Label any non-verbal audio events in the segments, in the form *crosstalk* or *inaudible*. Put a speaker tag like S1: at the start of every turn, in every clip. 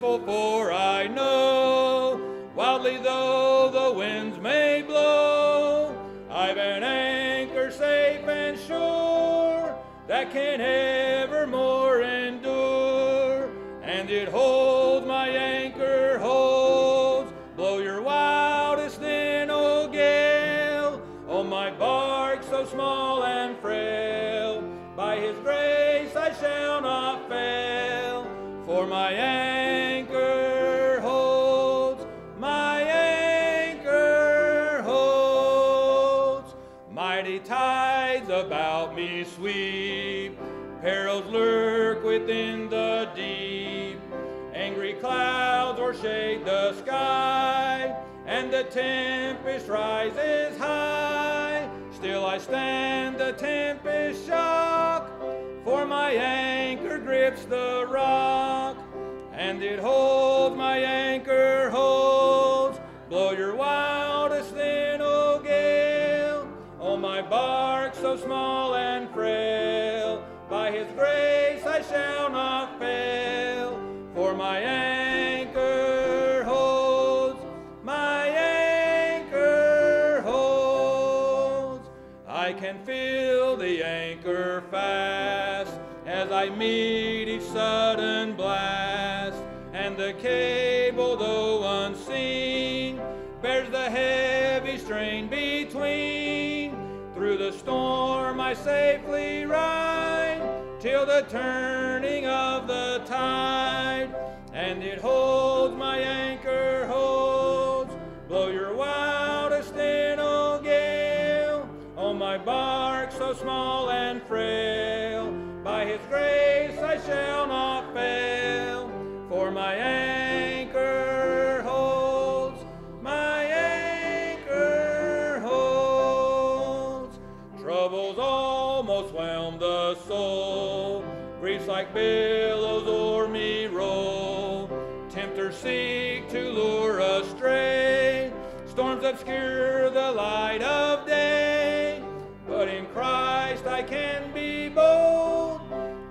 S1: For I know, wildly though the winds may blow, I've an anchor safe and sure that can evermore o'ershade the sky, and the tempest rises high. Still I stand the tempest shock, for my anchor grips the rock, and it holds, my anchor holds. Blow your wildest then, gale, oh my bark so small and I safely ride till the turning of the tide, and it holds my anchor holds. Blow your wildest O gale, on my bark so small and frail. By His grace I shall not fail, for my anchor billows o'er me roll. Tempters seek to lure astray, storms obscure the light of day. But in Christ I can be bold.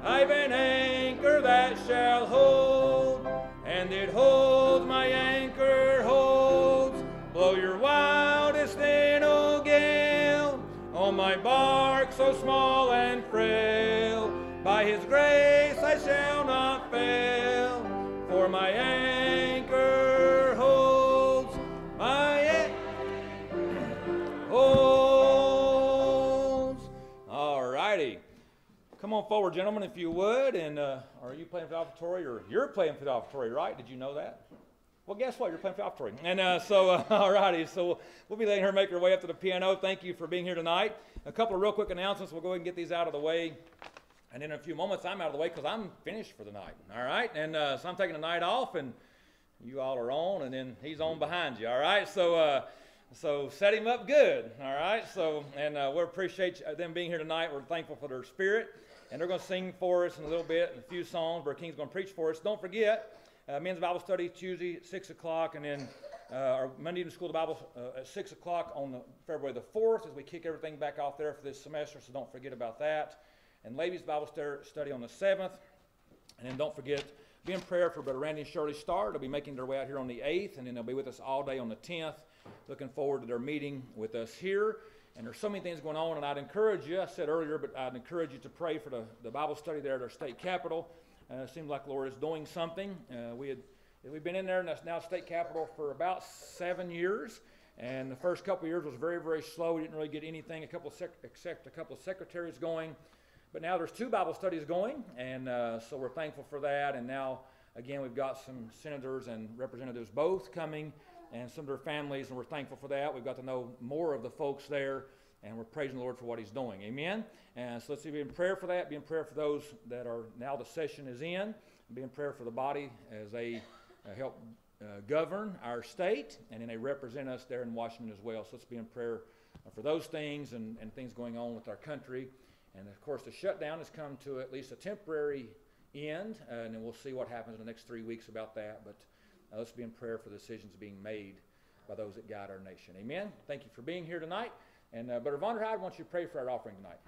S1: I've an anchor that shall hold, and it holds, my anchor holds. Blow your wildest then, O gale, on my bark so small and frail. By His grace shall not fail, for my anchor holds, my anchor holds. All righty. Come on forward, gentlemen, if you would. And uh, are you playing for the offertory, or you're playing for the offertory, right? Did you know that? Well, guess what? You're playing for offertory. And uh, so, uh, *laughs* all righty. So we'll be letting her make her way up to the piano. Thank you for being here tonight. A couple of real quick announcements. We'll go ahead and get these out of the way. And in a few moments, I'm out of the way because I'm finished for the night. All right. And uh, so I'm taking the night off, and you all are on, and then he's on behind you. All right. So. Uh, so set him up good, all right? So, and uh, we appreciate them being here tonight. We're thankful for their spirit. And they're going to sing for us in a little bit, in a few songs. Brother King's going to preach for us. Don't forget, uh, men's Bible study Tuesday at 6 o'clock, and then uh, our Monday evening school of the Bible uh, at 6 o'clock on the, February the 4th as we kick everything back off there for this semester, so don't forget about that. And ladies' Bible study on the 7th. And then don't forget, be in prayer for Brother Randy and Shirley Starr. They'll be making their way out here on the 8th, and then they'll be with us all day on the 10th. Looking forward to their meeting with us here. And there's so many things going on, and I'd encourage you, I said earlier, but I'd encourage you to pray for the, the Bible study there at our state capitol. Uh, it seems like Lord is doing something. Uh, we had, we've been in there, and that's now state capitol for about seven years. And the first couple years was very, very slow. We didn't really get anything, a couple sec- except a couple of secretaries going. But now there's two Bible studies going, and uh, so we're thankful for that. And now, again, we've got some senators and representatives both coming and some of their families, and we're thankful for that. We've got to know more of the folks there, and we're praising the Lord for what He's doing. Amen. And so let's be in prayer for that. Be in prayer for those that are now the session is in. Be in prayer for the body as they uh, help uh, govern our state, and then they represent us there in Washington as well. So let's be in prayer for those things and, and things going on with our country. And of course, the shutdown has come to at least a temporary end, uh, and then we'll see what happens in the next three weeks about that. But uh, let's be in prayer for the decisions being made by those that guide our nation. Amen. Thank you for being here tonight. And uh, Brother Vonderheide, I want you to pray for our offering tonight.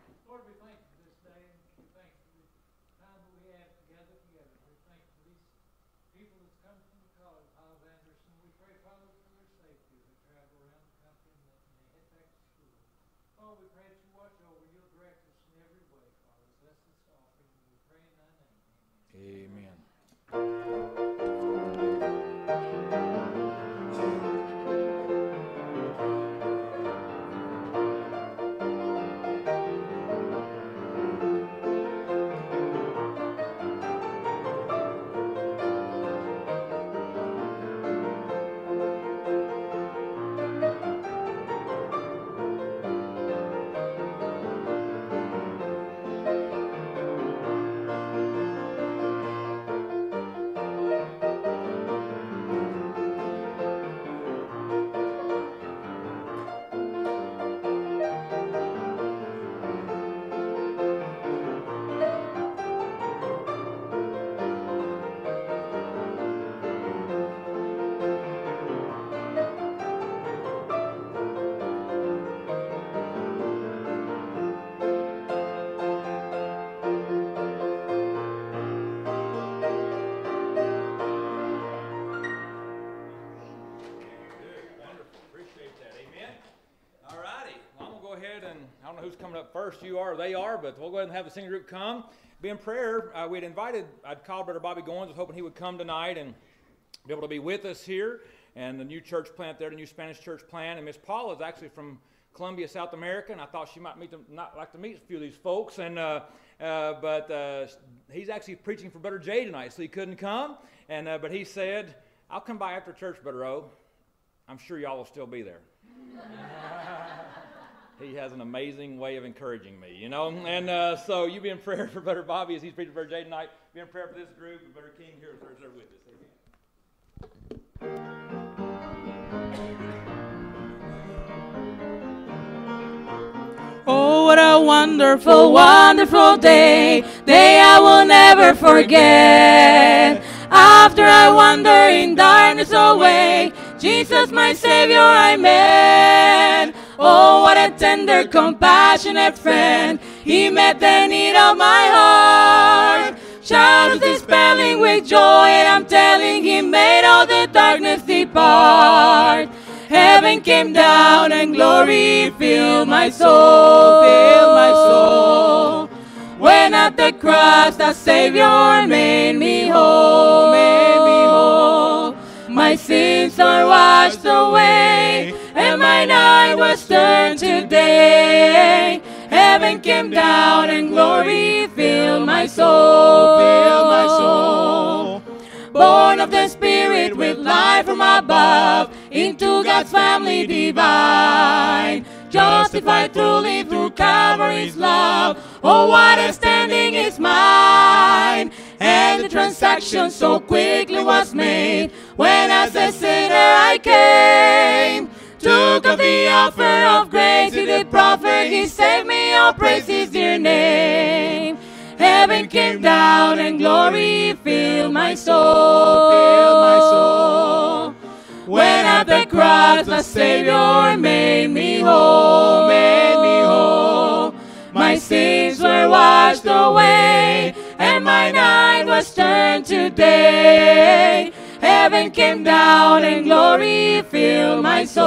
S1: Coming up first. You are, they are, but we'll go ahead and have the singing group come. Be in prayer. Uh, we had invited, I'd called Brother Bobby Goins, was hoping he would come tonight and be able to be with us here. And the new church plant there, the new Spanish church plant. And Miss Paula is actually from Colombia, South America, and I thought she might meet them, not like to meet a few of these folks. And uh, uh, but uh, he's actually preaching for Brother Jay tonight, so he couldn't come. And uh, but he said, "I'll come by after church, Brother O. I'm sure y'all will still be there." *laughs* he has an amazing way of encouraging me, you know. And uh, so you be in prayer for Brother Bobby as he's preaching for Jay tonight. Be in prayer for this group and Brother King here is there with us. Amen.
S2: Oh, what a wonderful, wonderful day, day I will never forget. After I wander in darkness away, Jesus, my Savior, I met. Oh, what a tender, compassionate friend. He met the need of my heart. Shadows dispelling with joy, and I'm telling He made all the darkness depart. Heaven came down and glory filled my soul, filled my soul. When at the cross the Savior made me whole, made me whole. My sins are washed away, and my night was turned to day. Heaven came down and glory filled my soul, filled my soul. Born of the Spirit with life from above, into God's family divine. Justified truly through Calvary's love. Oh, what a standing is mine. And the transaction so quickly was made when as a sinner I came. Took of the offer of grace he did proffer, he saved me, all praise his dear name. Heaven came down and glory filled my soul, filled my soul. When at the cross the Savior made me whole, made me whole. My sins were washed away, and my night was turned to day. Heaven came down and glory filled my soul.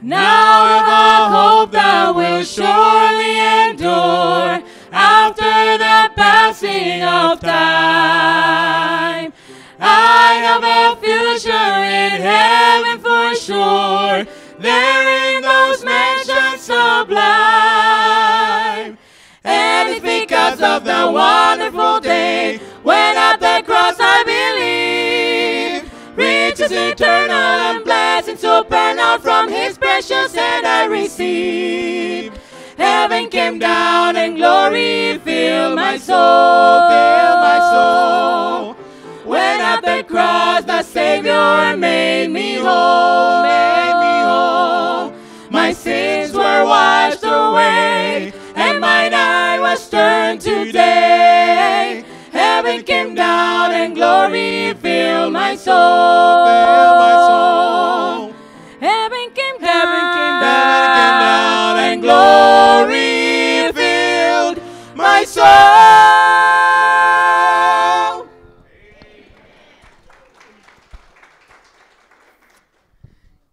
S2: Now the hope that will surely endure after the passing of time. I have a future in heaven for sure. There in those mansions sublime. And it's because of the wonderful day when at the cross I believe. Riches eternal and blessings supernal from his precious hand I received. Heaven came down and glory filled my soul, filled my soul. When at the cross the Savior made me whole, made me whole. My sins were washed away, and my night was turned to day. Heaven came down and glory filled my soul, filled my soul. Heaven came down, Heaven came down, and glory filled my soul.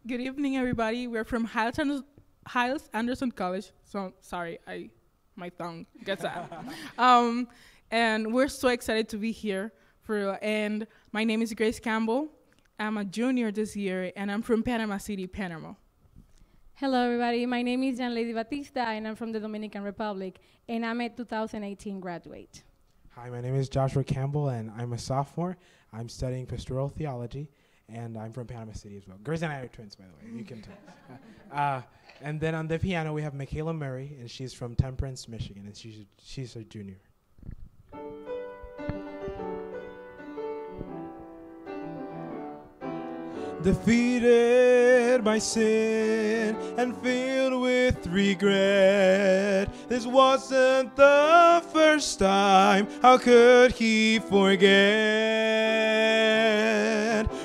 S3: Good evening. everybody. We're from Hyles Anderson College. So sorry, I my tongue gets out. um, and we're so excited to be here for real. And my name is Grace Campbell. I'm a junior this year, and I'm from Panama City, Panama.
S2: Hello, everybody. My name is Jan Lady Batista, and I'm from the Dominican Republic, and I'm a 2018 graduate.
S4: Hi, my name is Joshua Campbell, and I'm a sophomore. I'm studying pastoral theology, and I'm from Panama City as well. Grace and I are twins, by the way. You can tell. *laughs* Uh, and then on the piano, we have Michaela Murray, and she's from Temperance, Michigan, and she's she's a junior. Defeated by sin and filled with regret. This wasn't the first time. How could he forget?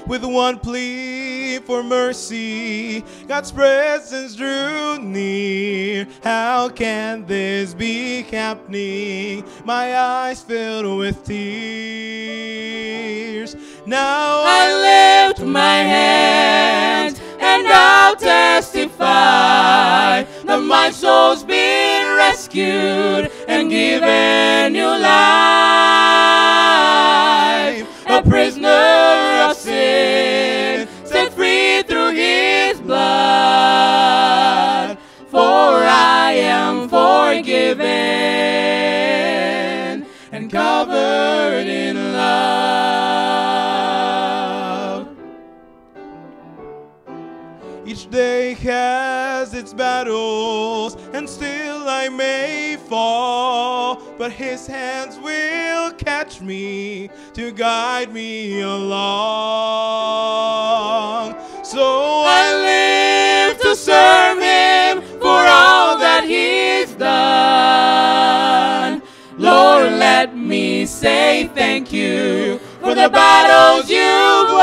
S4: With one plea for mercy, God's presence drew near. How can this be happening? My eyes filled with tears. Now
S2: I lift my hands and I'll testify that my soul's been rescued and given new life. A prisoner of sin, set free through his blood. For I am forgiven and covered in love.
S4: Each day has its battles, and still I may fall. But his hands will catch me to guide me along. So I live to serve him for all that he's done.
S2: Lord, let me say thank you for the battles you've won.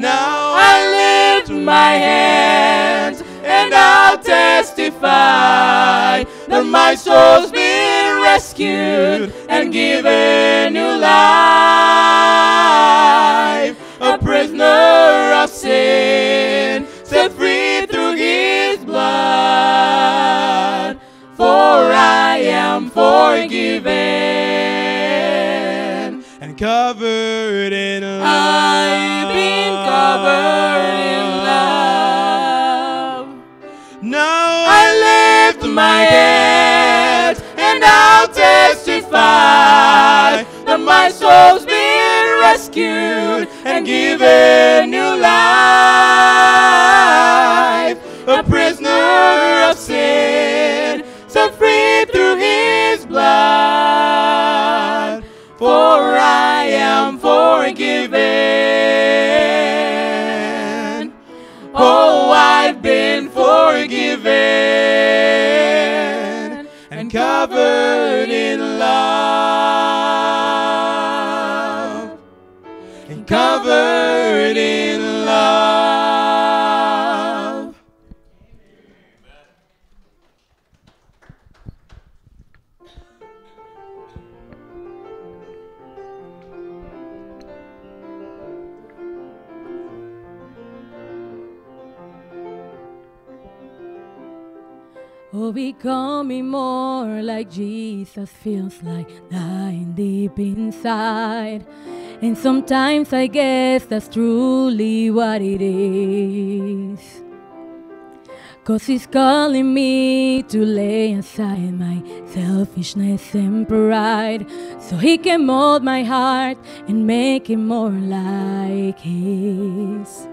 S4: Now
S2: I lift my hands and I'll testify that my soul's been rescued and given new life. A prisoner of sin, set free through his blood. For I am forgiven.
S4: and covered in love.
S2: I've been covered in love.
S4: Now
S2: I lift my head I'll testify that my soul's been rescued and given new life. A prisoner of sin, set free through his blood. For I am forgiven. Like Jesus feels like dying deep inside. And sometimes I guess that's truly what it is. Cause he's calling me to lay aside my selfishness and pride so he can mold my heart and make it more like his.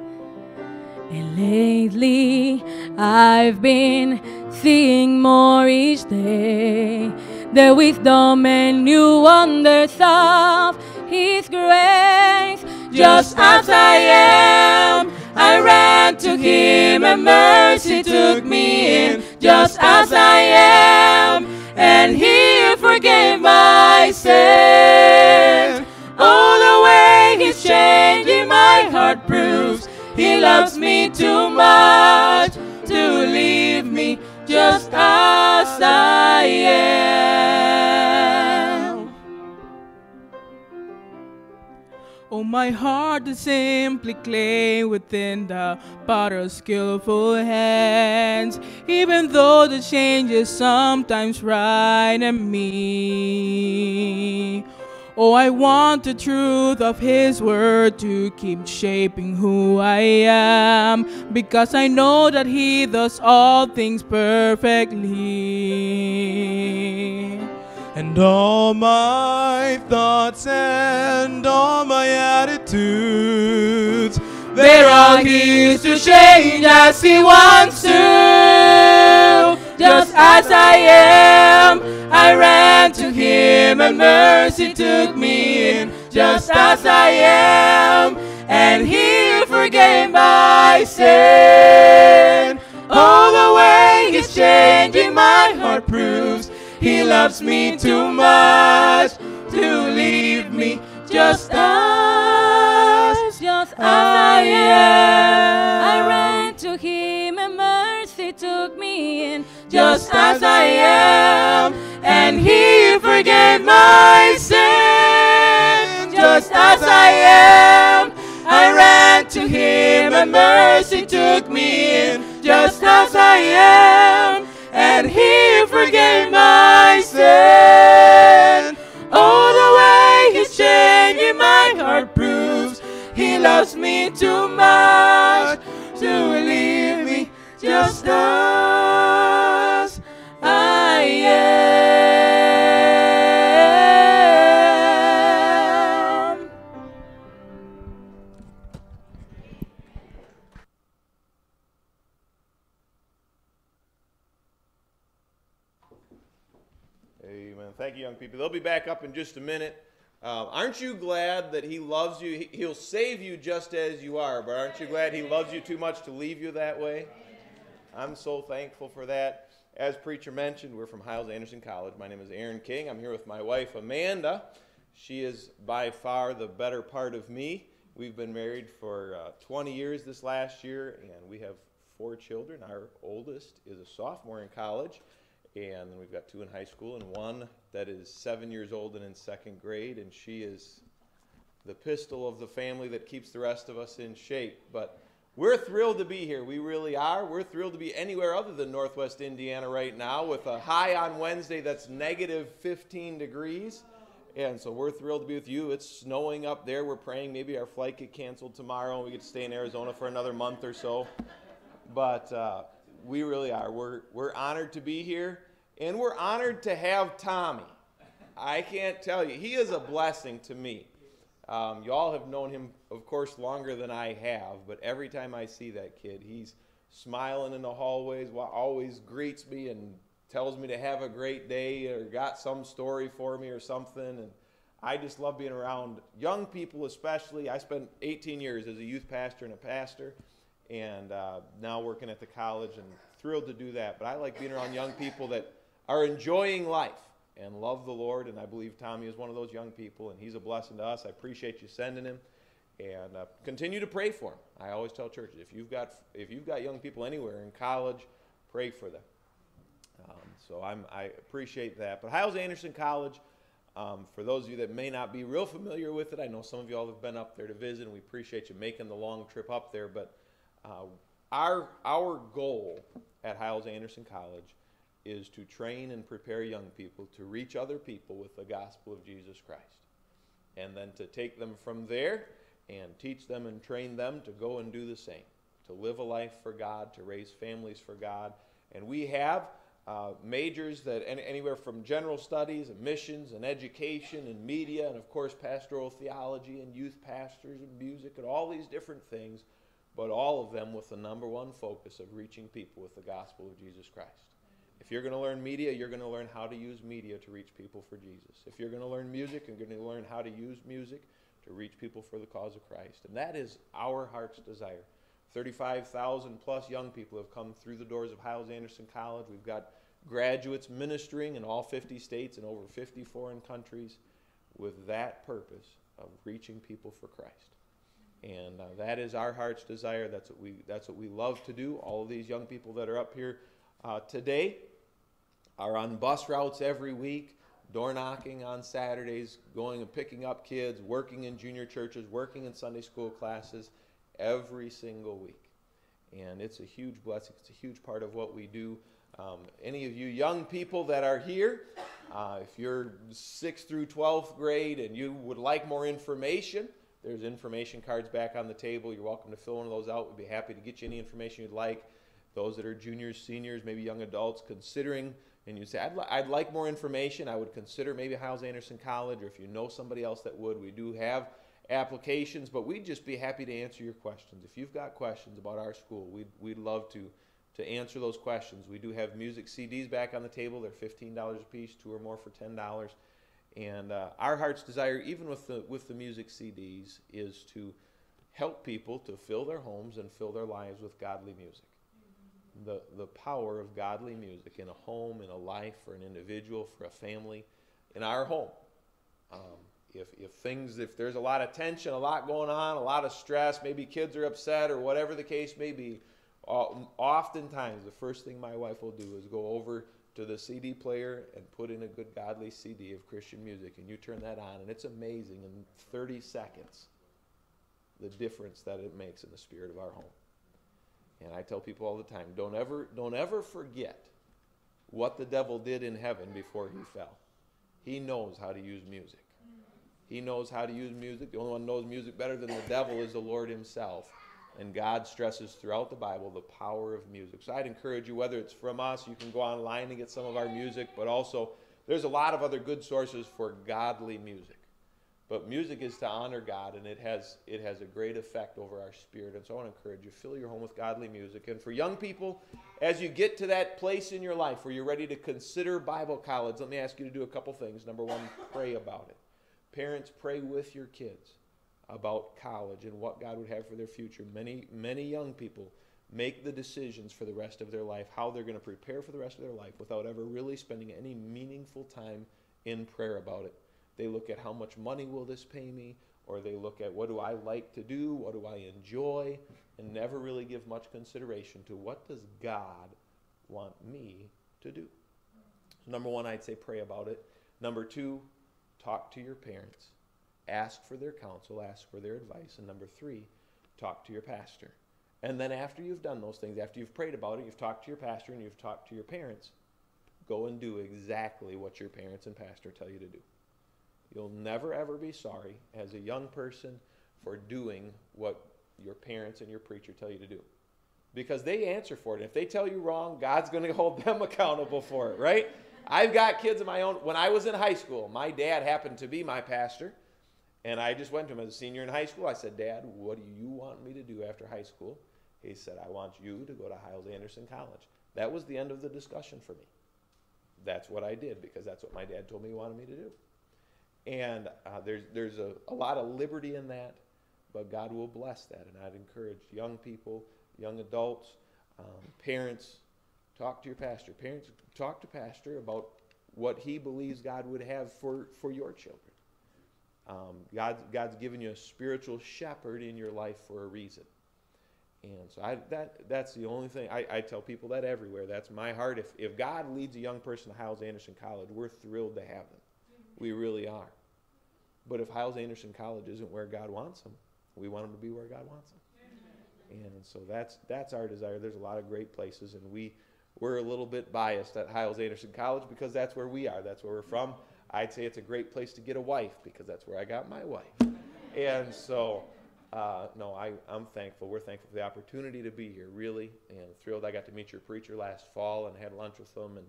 S2: And lately, I've been seeing more each day the wisdom and new wonders of His grace. Just as I am, I ran to Him, and mercy took me in. Just as I am, and He forgave my sin. Oh, the way He's changing my heart proves He loves me too much to leave me just as I am.
S3: Oh,
S2: my heart is simply clay within the potter's skillful hands, even though the changes sometimes right at me. Oh, I want the truth of His word to keep shaping who I am, because I know that He does all things perfectly.
S5: And all my thoughts and all my attitudes,
S2: They're all His to change as He wants to. Just as I am, I ran to Him and mercy took me in. Just as I am, and He forgave my sin. All the way He's changing my heart proves He loves me too much to leave me just as, just as just as I am, and He forgave my sin. Just as I am, I ran to Him, and mercy took me in. Just as I am, and He forgave my sin. Oh, the way He's changing my heart proves He loves me too much to leave just as I am.
S6: Amen. Thank you, young people. They'll be back up in just a minute. Um, aren't you glad that He loves you? He- He'll save you just as you are, but aren't you glad He loves you too much to leave you that way? I'm so thankful for that. As preacher mentioned, we're from Hyles Anderson College. My name is Aaron King. I'm here with my wife Amanda. She is by far the better part of me. We've been married for uh, 20 years this last year, and we have four children. Our oldest is a sophomore in college, and then we've got two in high school, and one that is seven years old and in second grade, and she is the pistol of the family that keeps the rest of us in shape. But we're thrilled to be here. We really are. We're thrilled to be anywhere other than Northwest Indiana right now with a high on Wednesday that's negative 15 degrees. And so we're thrilled to be with you. It's snowing up there. We're praying maybe our flight get canceled tomorrow and we get to stay in Arizona for another month or so. But uh, we really are. We're, we're honored to be here. And we're honored to have Tommy. I can't tell you. He is a blessing to me. Um, y'all have known him, of course, longer than I have, but every time I see that kid, he's smiling in the hallways, always greets me and tells me to have a great day or got some story for me or something. And I just love being around young people, especially. I spent 18 years as a youth pastor and a pastor, and uh, now working at the college, and thrilled to do that. But I like being around young people that are enjoying life and love the Lord. And I believe Tommy is one of those young people, and he's a blessing to us. I appreciate you sending him, and uh, continue to pray for him. I always tell churches if you've got if you've got young people anywhere in college, pray for them. Um, so I'm, I appreciate that. But Hyles Anderson College, um, for those of you that may not be real familiar with it, I know some of you all have been up there to visit, and we appreciate you making the long trip up there. But uh, our our goal at Hyles Anderson College is to train and prepare young people to reach other people with the gospel of Jesus Christ, and then to take them from there and teach them and train them to go and do the same, to live a life for God, to raise families for God. And we have uh, majors that any, anywhere from general studies and missions and education and media and of course pastoral theology and youth pastors and music and all these different things, but all of them with the number one focus of reaching people with the gospel of Jesus Christ. If you're going to learn media, you're going to learn how to use media to reach people for Jesus. If you're going to learn music, you're going to learn how to use music to reach people for the cause of Christ. And that is our heart's desire. 35,000 plus young people have come through the doors of Hyles Anderson College. We've got graduates ministering in all 50 states and over 50 foreign countries with that purpose of reaching people for Christ. And uh, that is our heart's desire. That's what we that's what we love to do. All of these young people that are up here uh, today are on bus routes every week, door knocking on Saturdays, going and picking up kids, working in junior churches, working in Sunday school classes every single week. And it's a huge blessing. It's a huge part of what we do. Um, any of you young people that are here, uh, if you're 6th through 12th grade and you would like more information, there's information cards back on the table. You're welcome to fill one of those out. We'd be happy to get you any information you'd like. Those that are juniors, seniors, maybe young adults considering, and you say, I'd, li- I'd like more information, I would consider maybe Hyles Anderson College, or if you know somebody else that would, we do have applications, but we'd just be happy to answer your questions. If you've got questions about our school, we'd, we'd love to, to answer those questions. We do have music CDs back on the table. They're $15 a piece, two or more for $10. And uh, our heart's desire, even with the, with the music CDs, is to help people to fill their homes and fill their lives with godly music. The, the power of godly music in a home, in a life, for an individual, for a family, in our home. Um, if, if things, if there's a lot of tension, a lot going on, a lot of stress, maybe kids are upset or whatever the case may be, uh, oftentimes the first thing my wife will do is go over to the CD player and put in a good godly CD of Christian music, and you turn that on, and it's amazing in 30 seconds the difference that it makes in the spirit of our home. And I tell people all the time, don't ever, don't ever forget what the devil did in heaven before he fell. He knows how to use music. He knows how to use music. The only one who knows music better than the devil is the Lord himself. And God stresses throughout the Bible the power of music. So I'd encourage you, whether it's from us, you can go online and get some of our music, but also there's a lot of other good sources for godly music. But music is to honor God, and it has it has a great effect over our spirit. And so I want to encourage you: fill your home with godly music. And for young people, as you get to that place in your life where you're ready to consider Bible college, let me ask you to do a couple things. Number one, pray about it. Parents, pray with your kids about college and what God would have for their future. Many many young people make the decisions for the rest of their life, how they're going to prepare for the rest of their life, without ever really spending any meaningful time in prayer about it. They look at how much money will this pay me, or they look at what do I like to do, what do I enjoy, and never really give much consideration to what does God want me to do. So number one, I'd say pray about it. Number two, talk to your parents. Ask for their counsel, ask for their advice. And number three, talk to your pastor. And then after you've done those things, after you've prayed about it, you've talked to your pastor and you've talked to your parents, go and do exactly what your parents and pastor tell you to do. You'll never ever be sorry as a young person for doing what your parents and your preacher tell you to do. Because they answer for it. If they tell you wrong, God's going *laughs* to hold them accountable for it, right? I've got kids of my own. When I was in high school, my dad happened to be my pastor. And I just went to him as a senior in high school. I said, Dad, what do you want me to do after high school? He said, I want you to go to Hyles Anderson College. That was the end of the discussion for me. That's what I did because that's what my dad told me he wanted me to do. And uh, there's, there's a, a lot of liberty in that, but God will bless that. And I'd encourage young people, young adults, um, parents, talk to your pastor. Parents, talk to pastor about what he believes God would have for, for your children. Um, God's, God's given you a spiritual shepherd in your life for a reason. And so I, that, that's the only thing. I, I tell people that everywhere. That's my heart. If, if God leads a young person to Hyles Anderson College, we're thrilled to have them. We really are. But if Hyles Anderson College isn't where God wants them, we want them to be where God wants them. And so that's that's our desire. There's a lot of great places, and we we're a little bit biased at Hyles Anderson College because that's where we are. That's where we're from. I'd say it's a great place to get a wife because that's where I got my wife. And so, uh, no, I, I'm thankful. We're thankful for the opportunity to be here, really, and thrilled. I got to meet your preacher last fall and had lunch with him, and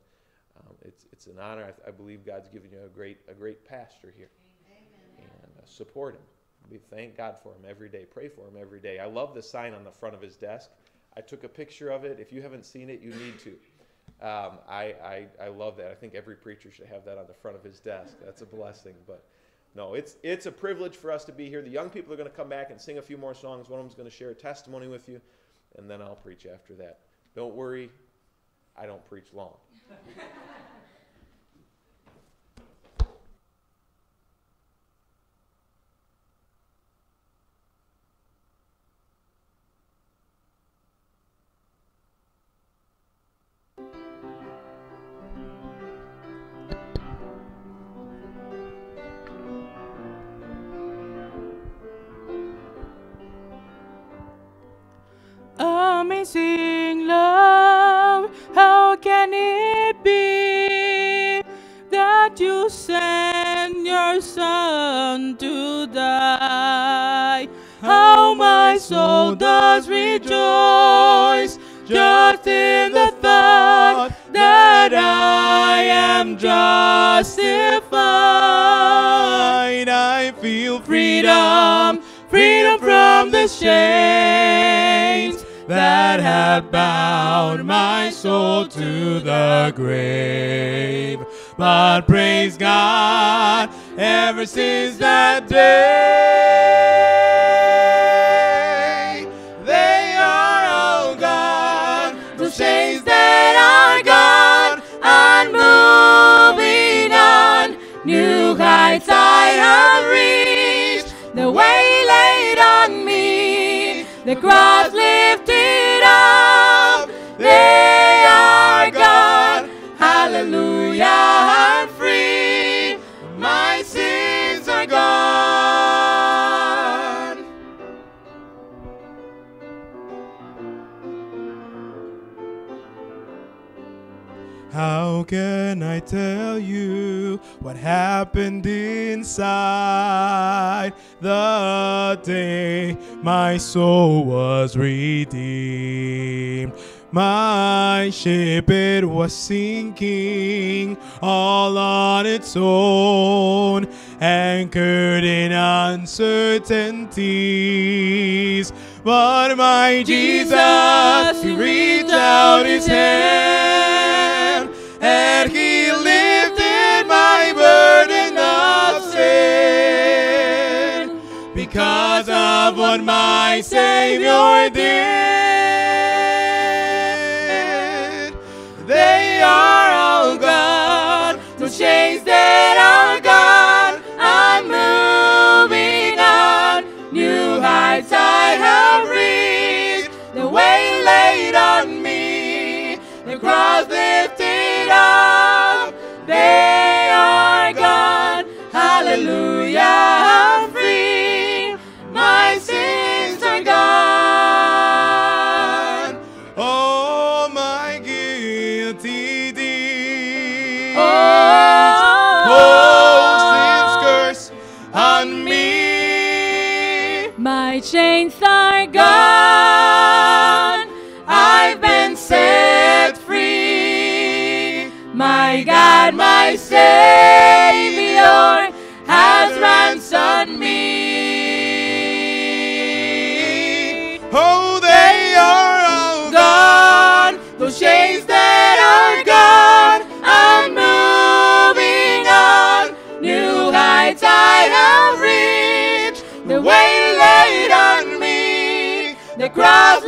S6: um, it's it's an honor. I, I, believe God's given you a great a great pastor here, Amen. and uh, support him. We thank God for him every day. Pray for him every day. I love the sign on the front of his desk. I took a picture of it. If you haven't seen it, you need to. Um, I, I, I love that. I think every preacher should have that on the front of his desk. That's a blessing. But no, it's, it's a privilege for us to be here. The young people are going to come back and sing a few more songs. One of them is going to share a testimony with you, and then I'll preach after that. Don't worry, I don't preach long. *laughs*
S2: freedom, freedom from the chains that had bound my soul to the grave. But praise God, ever since that day, the cross lifted up, they are gone. Hallelujah, I'm free, my sins are gone. How can I tell you what happened inside the day my soul was redeemed? My ship it was sinking all on its own, anchored in uncertainties. But my Jesus, he reached out his hand and he of what my Savior did. They are all gone, the chains that are gone. I'm moving on, new heights I have reached. The way laid on me, the cross lifted up. They are gone, hallelujah, God, my Savior, has ransomed me. Oh, they are all gone. Those chains that are gone. I'm moving on. New heights I have reached. The way laid on me. The cross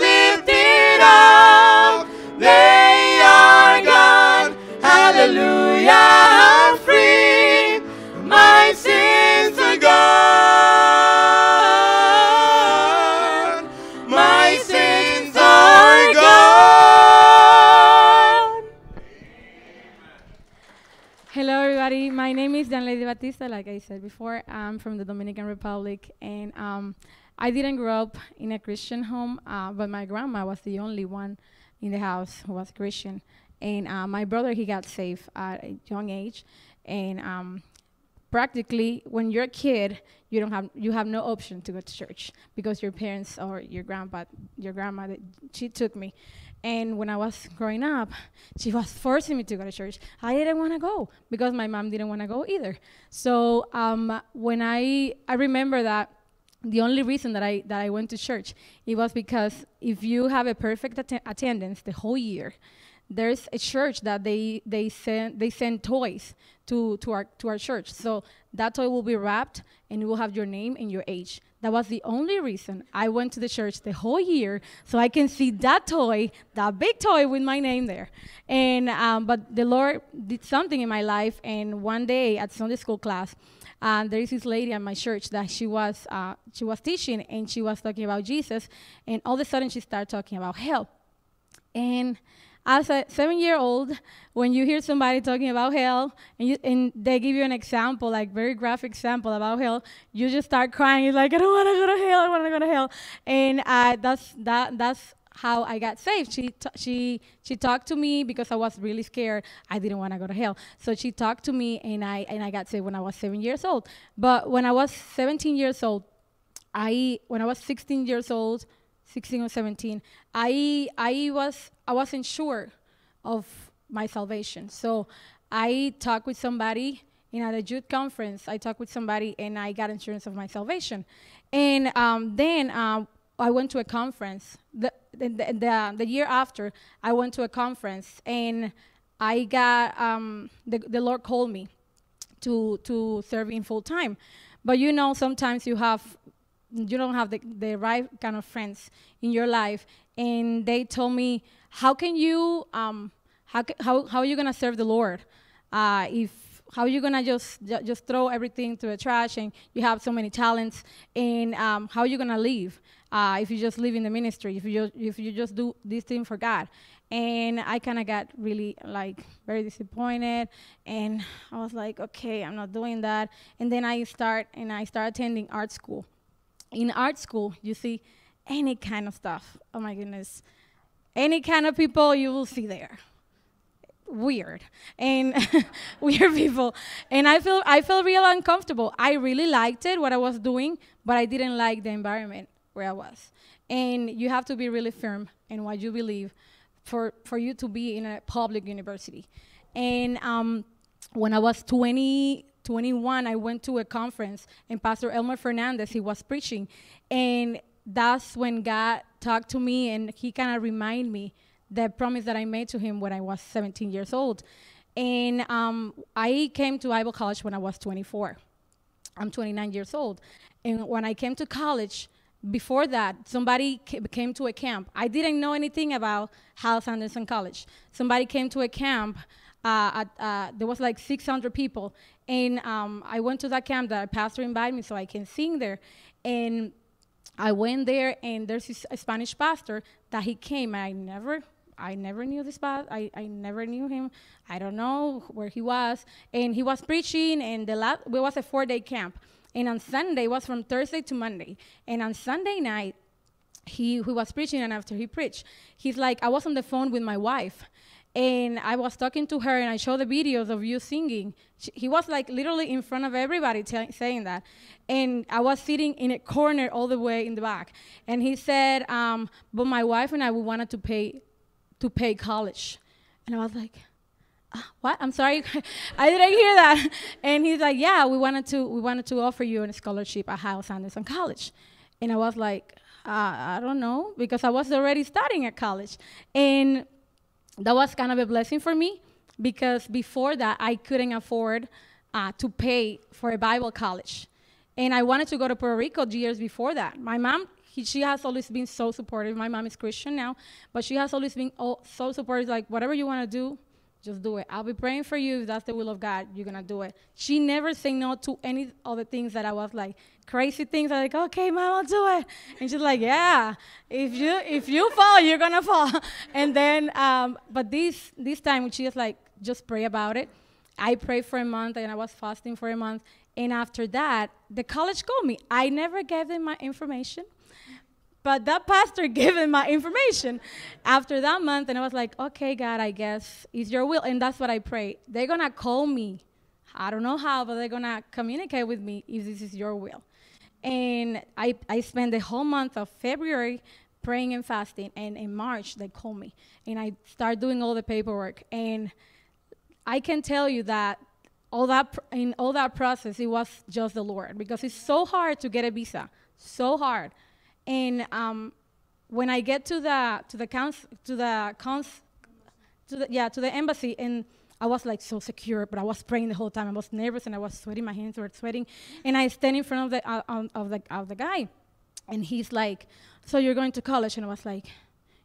S7: is Dan Lady Batista. Like I said before, I'm from the Dominican Republic, and um, I didn't grow up in a Christian home, uh, but my grandma was the only one in the house who was Christian. And uh, my brother, he got saved at a young age, and um, practically, when you're a kid, you don't have you have no option to go to church because your parents or your grandpa, your grandma, she took me. And when I was growing up, she was forcing me to go to church. I didn't want to go because my mom didn't want to go either. So um, when I I remember that the only reason that I that I went to church it was because if you have a perfect atten- attendance the whole year, there's a church that they they send they send toys to to our to our church. So that toy will be wrapped and it will have your name and your age. That was the only reason I went to the church the whole year so I can see that toy, that big toy with my name there. And um, but the Lord did something in my life. And one day at Sunday school class, uh, there is this lady at my church that she was uh, she was teaching and she was talking about Jesus, and all of a sudden she started talking about hell. And as a seven year old, when you hear somebody talking about hell and, you, and they give you an example, like very graphic example about hell, you just start crying. You're like, I don't want to go to hell. I want to go to hell. And uh, that's that that's how I got saved. She t- she she talked to me because I was really scared. I didn't want to go to hell. So she talked to me and I and I got saved when I was 7 years old. But when I was 17 years old, I when I was 16 years old, 16 or 17, I I was I wasn't sure of my salvation. So I talked with somebody in at a youth conference. I talked with somebody and I got insurance of my salvation. And um, then um, I went to a conference. The, the, the, the, year after, I went to a conference and I got, um, the, the Lord called me to, to serve in full time. But you know, sometimes you have, you don't have the, the right kind of friends in your life. And they told me, how can you, um, how, how, how are you gonna serve the Lord? Uh, if how are you gonna just just throw everything to the trash and you have so many talents? And um, how are you gonna live uh, if you just live in the ministry if you if you just do this thing for God? And I kind of got really like very disappointed. And I was like okay I'm not doing that. And then I start and I start attending art school in art school you see any kind of stuff. Oh my goodness. Any kind of people you will see there. Weird. And *laughs* weird people. And i feel i felt real uncomfortable. I really liked it what i was doing but i didn't like the environment where i was. And you have to be really firm in what you believe for for you to be in a public university. And um, when i was 20 21 i went to a conference and pastor elmer fernandez he was preaching and that's when god talked to me and he kind of reminded me the promise that I made to him when I was 17 years old. And um, I came to Bible College when I was 24. I'm 29 years old. And when I came to college, before that, somebody came to a camp. I didn't know anything about Hyles-Anderson College. Somebody came to a camp. Uh, at, uh, there was like 600 people, and um, I went to that camp. That a pastor invited me so I can sing there, and I went there, and there's this a Spanish pastor that he came. I never, I never knew this pastor. I, I never knew him. I don't know where he was, and he was preaching. And the last, it was a four-day camp, and on Sunday it was from Thursday to Monday, and on Sunday night he who was preaching and after he preached he's like i was on the phone with my wife and i was talking to her and i showed the videos of you singing. Sh he was like literally in front of everybody tell- saying that. And i was sitting in a corner all the way in the back. And he said um, but my wife and i we wanted to pay to pay college. And i was like "Ah, what? I'm sorry. *laughs* I didn't hear that. And he's like yeah we wanted to we wanted to offer you a scholarship at Hyles-Anderson college. And i was like uh, i don't know because i was already studying at college. And that was kind of a blessing for me because before that i couldn't afford uh, to pay for a bible college. And i wanted to go to puerto rico years before that. My mom he, she has always been so supportive. My mom is christian now but she has always been oh, so supportive like whatever you want to do just do it. I'll be praying for you. If that's the will of God, you're gonna do it. She never said no to any of the things that I was like crazy things. I like, okay, mom, I'll do it. And she's like, yeah, if you if you fall, you're gonna fall. *laughs* And then, um, but this this time she was like, just pray about it. I prayed for a month and I was fasting for a month. And after that, the college called me. I never gave them my information. But that pastor *laughs* gave him my information after that month, and I was like, okay, God, I guess it's your will. And that's what I pray. They're going to call me. I don't know how, but they're going to communicate with me if this is your will. And I, I spent the whole month of February praying and fasting, and in March, they called me. And I started doing all the paperwork. And I can tell you that all that in all that process, it was just the Lord because it's so hard to get a visa, so hard. And um, when I get to the to the cons to the cons to the yeah to the embassy, and I was like so secure, but I was praying the whole time. I was nervous and I was sweating. My hands were sweating, and I stand in front of the uh, um, of the of the guy, and he's like, "So you're going to college?" And I was like,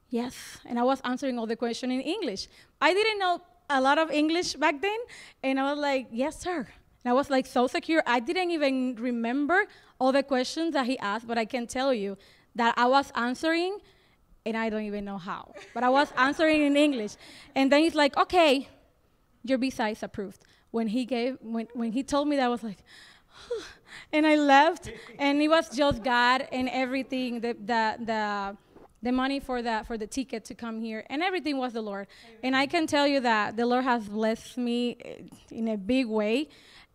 S7: Yes. And I was answering all the questions in English. I didn't know a lot of English back then. And I was like, Yes, sir. And I was like so secure. I didn't even remember all the questions that he asked, but I can tell you that I was answering and I don't even know how. But I was answering in English. And then he's like, Okay, your visa is approved. When he gave when, when he told me that I was like *sighs* and I left and it was just God and everything the the the the money for the for the ticket to come here, and everything was the Lord. And I can tell you that the Lord has blessed me eh, in a big way.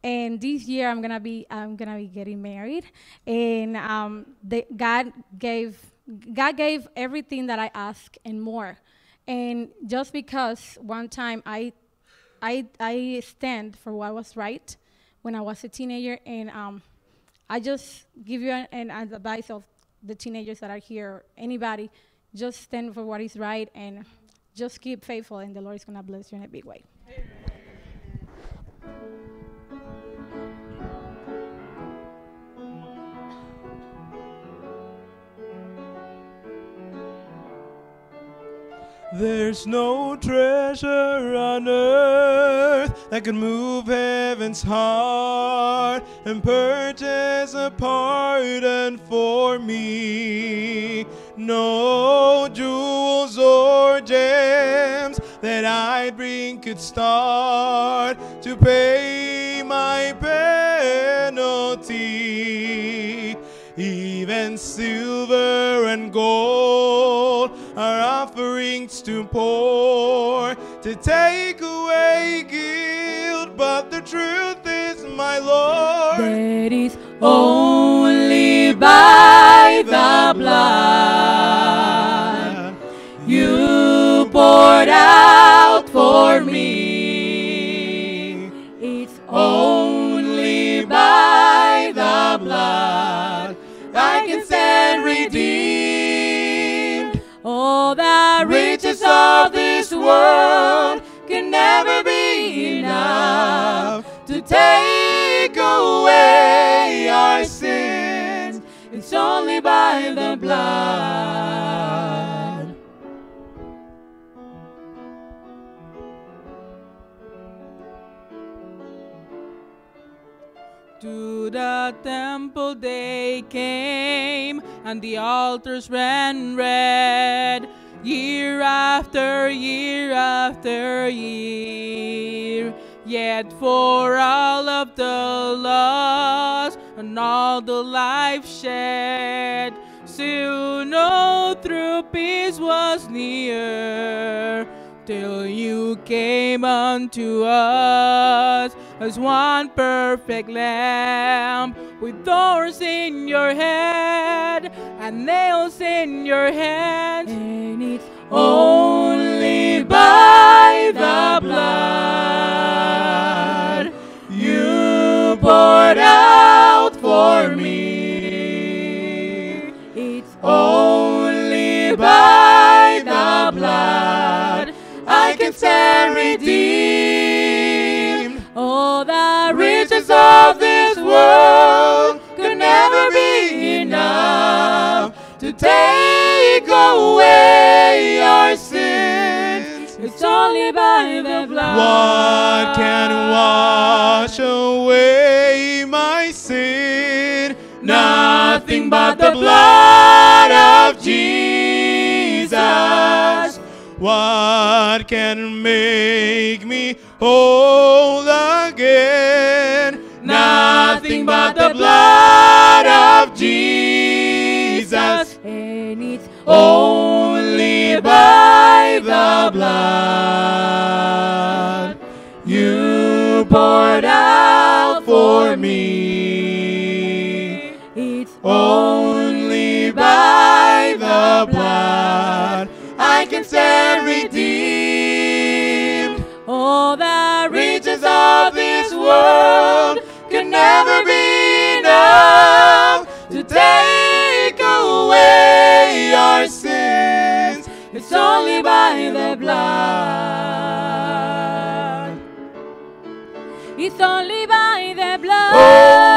S7: And this year I'm gonna be I'm gonna be getting married, and um, the, God gave God gave everything that I asked and more. And just because one time I I I stand for what was right when I was a teenager, and um, I just give you an, an advice of the teenagers that are here, anybody, just stand for what is right and just keep faithful, and the Lord is gonna bless you in a big way.
S4: There's no treasure on earth that can move heaven's heart and purchase a pardon for me. No jewels or gems that I'd bring could start to pay my penalty. Even silver and gold are offerings to pour to take away guilt. But the truth is, my Lord,
S7: That is only by the blood you poured out for me. It's only by the blood I can stand redeemed. All the riches of this world can never be enough to take away our sins. It's only by the blood.
S2: To the temple they came, and the altars ran red, year after year after year. Yet for all of the loss and all the life shed, soon all through peace was near till you came unto us as one perfect lamb with thorns in your head and nails in your hands and it's only by the blood you poured out for me it's only by the blood I can stand redeemed. All the riches of this world could never be enough to take away our sins. It's only by the blood.
S4: what can wash away my sin? Nothing but the blood of Jesus. What can make me whole again? Nothing but the blood of Jesus.
S7: And it's
S4: Only by the blood you poured out for me.
S7: it's
S4: Only by the blood I can stand redeemed.
S7: All the
S4: Riches of this world can never be enough to take away our sins.
S7: It's only by the blood. It's only by the blood.
S4: Only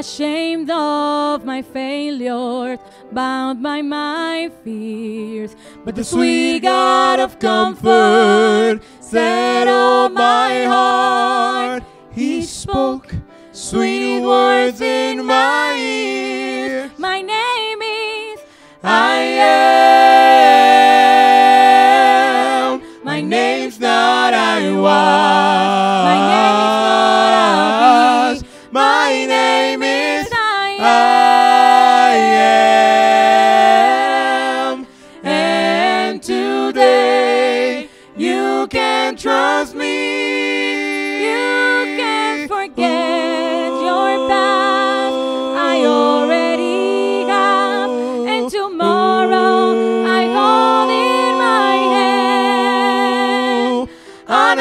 S4: ashamed of my failures, bound by my fears. But the sweet God of comfort settled oh, my heart. He spoke
S2: sweet words in my ear.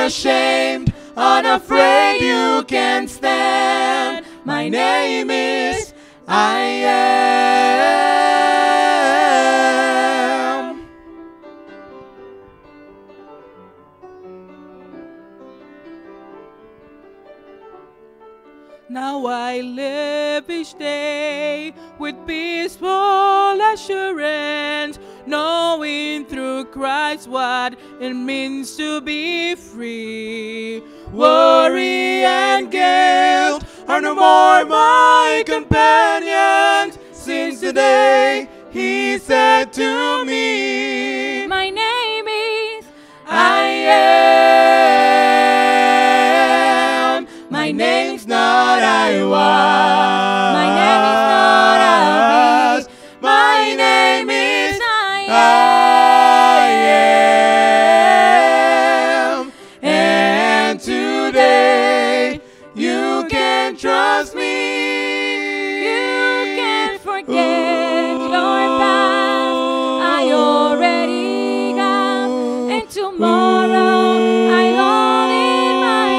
S2: Unashamed, unafraid, you can stand. My name is I am.
S3: Now I live each day with peaceful assurance, knowing through Christ what it means to be free.
S2: Worry and guilt are no more my companions. Since the day he said to me,
S4: My name is
S2: I am. My name's not I was.
S4: My name is not I. Was.
S2: My name is
S4: I
S2: I trust me.
S4: You can forget your past. I already have, and tomorrow I hold in my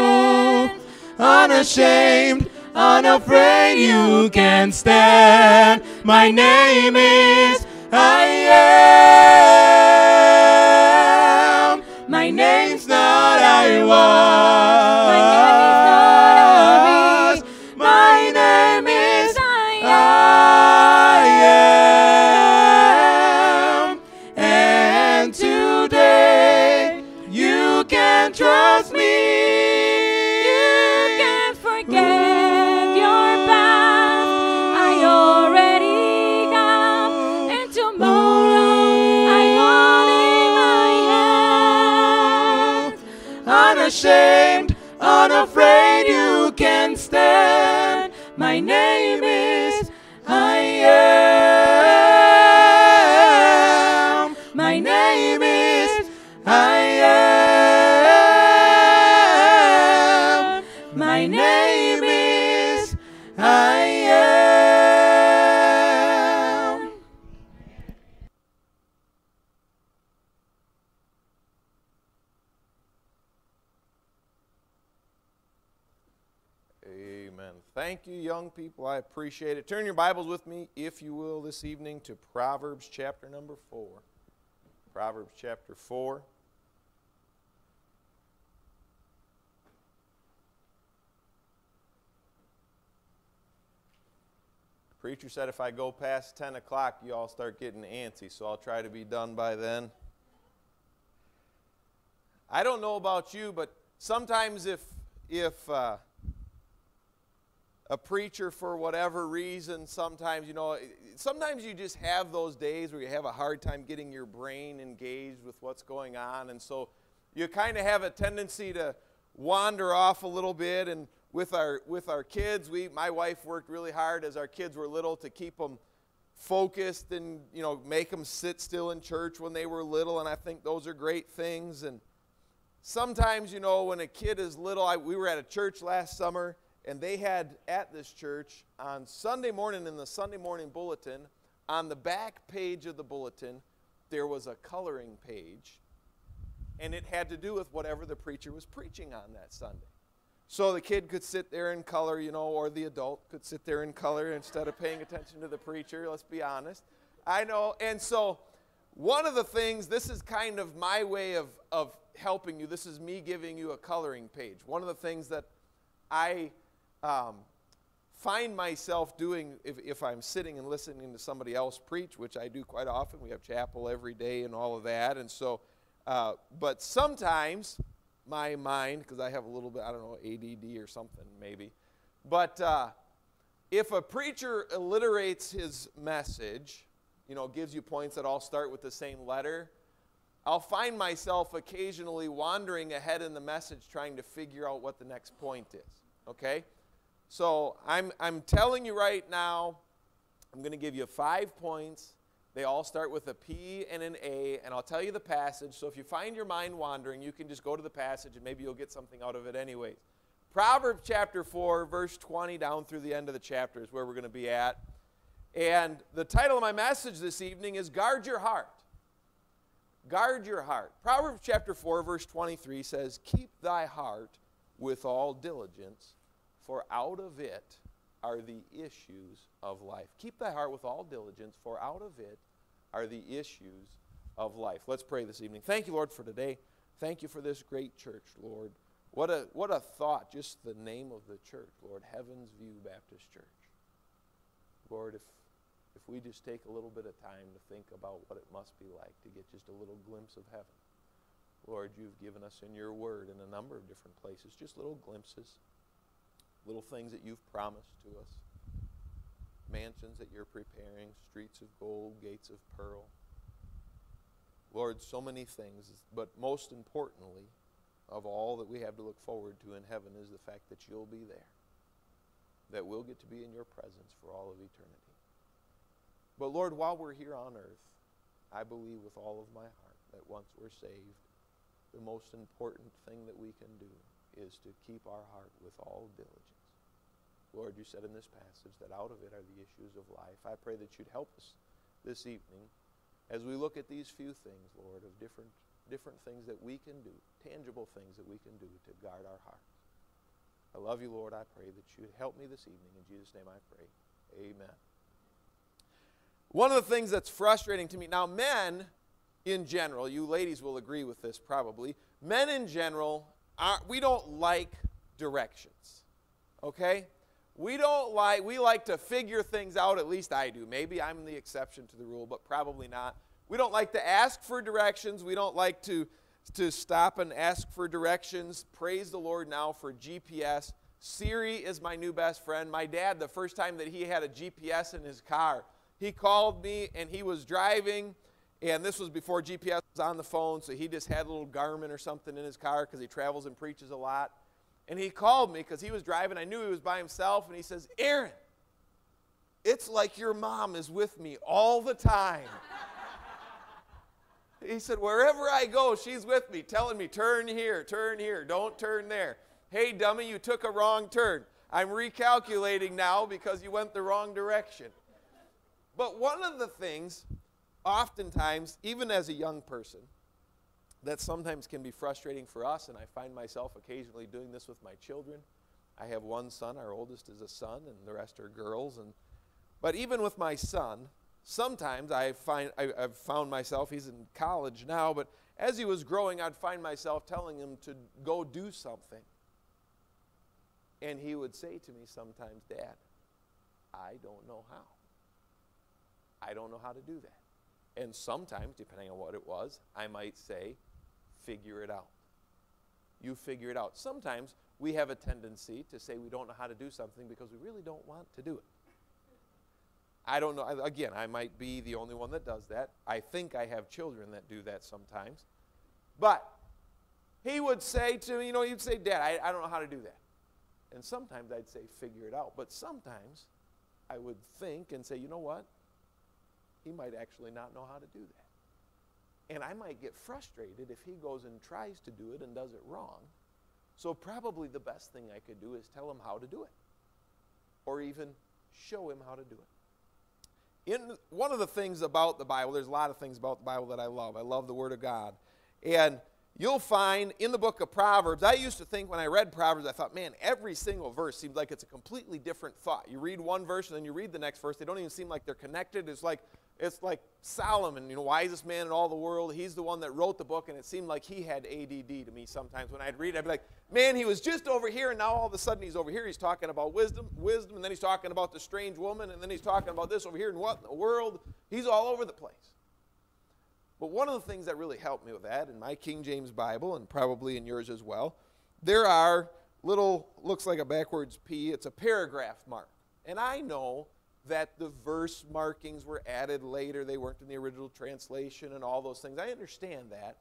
S4: hands.
S2: Unashamed, unafraid, you can stand. My name is I am. My name's not I was. I am. And today you can trust me.
S4: You can forget your past. I already have, and tomorrow I hold in my hands.
S2: Unashamed, unafraid, you can stand. My name is I
S6: appreciate it. Turn your Bibles with me, if you will, this evening to Proverbs chapter number 4. Proverbs chapter 4. Preacher said if I go past 10 o'clock, you all start getting antsy, so I'll try to be done by then. I don't know about you, but sometimes if, if, uh, a preacher for whatever reason sometimes you know eh, sometimes you just have those days where you have a hard time getting your brain engaged with what's going on and so you kind of have a tendency to wander off a little bit and with our with our kids we my wife worked really hard as our kids were little to keep them focused and you know make them sit still in church when they were little and i think those are great things and sometimes you know when a kid is little I, we were at a church last summer and they had at this church on Sunday morning in the Sunday morning bulletin, on the back page of the bulletin, there was a coloring page, and it had to do with whatever the preacher was preaching on that Sunday. So the kid could sit there and color, you know, or the adult could sit there and color instead of paying attention to the preacher, let's be honest. I know. And so one of the things, this is kind of my way of, of helping you. This is me giving you a coloring page. One of the things that I um, find myself doing, if, if I'm sitting and listening to somebody else preach, which I do quite often, we have chapel every day and all of that. And so, uh, but sometimes my mind, because I have a little bit, I don't know, ADD or something maybe, but uh, if a preacher alliterates his message, you know, gives you points that all start with the same letter, I'll find myself occasionally wandering ahead in the message trying to figure out what the next point is. Okay? So I'm, I'm telling you right now, I'm going to give you five points. They all start with a P and an A, and I'll tell you the passage. So if you find your mind wandering, you can just go to the passage and maybe you'll get something out of it anyways. Proverbs chapter 4, verse 20 down through the end of the chapter is where we're going to be at. And the title of my message this evening is Guard Your Heart. Guard your heart. Proverbs chapter 4, verse 23 says, Keep thy heart with all diligence, for out of it are the issues of life. Keep thy heart with all diligence, for out of it are the issues of life. Let's pray this evening. Thank you, Lord, for today. Thank you for this great church, Lord. What a, what a thought, just the name of the church, Lord, Heaven's View Baptist Church. Lord, if if we just take a little bit of time to think about what it must be like to get just a little glimpse of heaven. Lord, you've given us in your word in a number of different places, just little glimpses, little things that you've promised to us, mansions that you're preparing, streets of gold, gates of pearl. Lord, so many things, but most importantly, of all that we have to look forward to in heaven is the fact that you'll be there, that we'll get to be in your presence for all of eternity. But Lord, while we're here on earth, I believe with all of my heart that once we're saved, the most important thing that we can do is to keep our heart with all diligence. Lord, you said in this passage that out of it are the issues of life. I pray that you'd help us this evening as we look at these few things, Lord, of different, different things that we can do, tangible things that we can do to guard our hearts. I love you, Lord. I pray that you'd help me this evening. In Jesus' name I pray. Amen. One of the things that's frustrating to me now, men in general, you ladies will agree with this probably, men in general, are, we don't like directions. Okay? We don't like, we like to figure things out, at least I do. Maybe I'm the exception to the rule, but probably not. We don't like to ask for directions. We don't like to, to stop and ask for directions. Praise the Lord now for GPS. Siri is my new best friend. My dad, the first time that he had a GPS in his car, he called me and he was driving, and this was before GPS was on the phone, so he just had a little Garmin or something in his car because he travels and preaches a lot. And he called me because he was driving. I knew he was by himself, and he says, Aaron, it's like your mom is with me all the time. *laughs* he said, Wherever I go, she's with me, telling me, turn here, turn here, don't turn there. Hey, dummy, you took a wrong turn. I'm recalculating now because you went the wrong direction. But one of the things, oftentimes, even as a young person, that sometimes can be frustrating for us, and I find myself occasionally doing this with my children. I have one son, our oldest is a son, and the rest are girls. And, but even with my son, sometimes I find, I, I've found myself, he's in college now, but as he was growing, I'd find myself telling him to go do something. And he would say to me sometimes, Dad, I don't know how. I don't know how to do that. And sometimes, depending on what it was, I might say, figure it out. You figure it out. Sometimes we have a tendency to say we don't know how to do something because we really don't want to do it. I don't know. Again, I might be the only one that does that. I think I have children that do that sometimes. But he would say to me, you know, he'd say, Dad, I, I don't know how to do that. And sometimes I'd say, figure it out. But sometimes I would think and say, you know what? He might actually not know how to do that. And I might get frustrated if he goes and tries to do it and does it wrong. So, probably the best thing I could do is tell him how to do it, or even show him how to do it. In one of the things about the Bible, there's a lot of things about the Bible that I love. I love the Word of God. And you'll find in the book of Proverbs, I used to think when I read Proverbs, I thought, man, every single verse seems like it's a completely different thought. You read one verse and then you read the next verse, they don't even seem like they're connected. It's like it's like Solomon, you know, wisest man in all the world. He's the one that wrote the book, and it seemed like he had ADD to me sometimes when I'd read it. I'd be like, man, he was just over here, and now all of a sudden he's over here. He's talking about wisdom, wisdom, and then he's talking about the strange woman, and then he's talking about this over here, and what in the world? He's all over the place. But one of the things that really helped me with that in my King James Bible, and probably in yours as well, there are little, looks like a backwards P, it's a paragraph mark. And I know that the verse markings were added later. They weren't in the original translation and all those things. I understand that.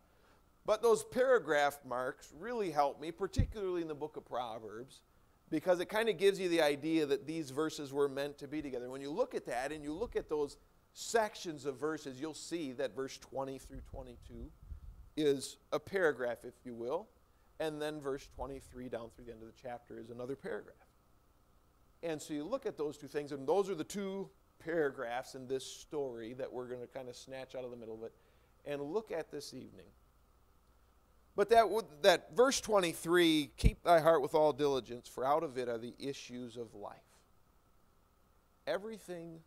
S6: But those paragraph marks really help me, particularly in the book of Proverbs, because it kind of gives you the idea that these verses were meant to be together. When you look at that and you look at those sections of verses, you'll see that verse 20 through 22 is a paragraph, if you will, and then verse 23 down through the end of the chapter is another paragraph. And so you look at those two things, and those are the two paragraphs in this story that we're going to kind of snatch out of the middle of it and look at this evening. But that, that verse 23 keep thy heart with all diligence, for out of it are the issues of life. Everything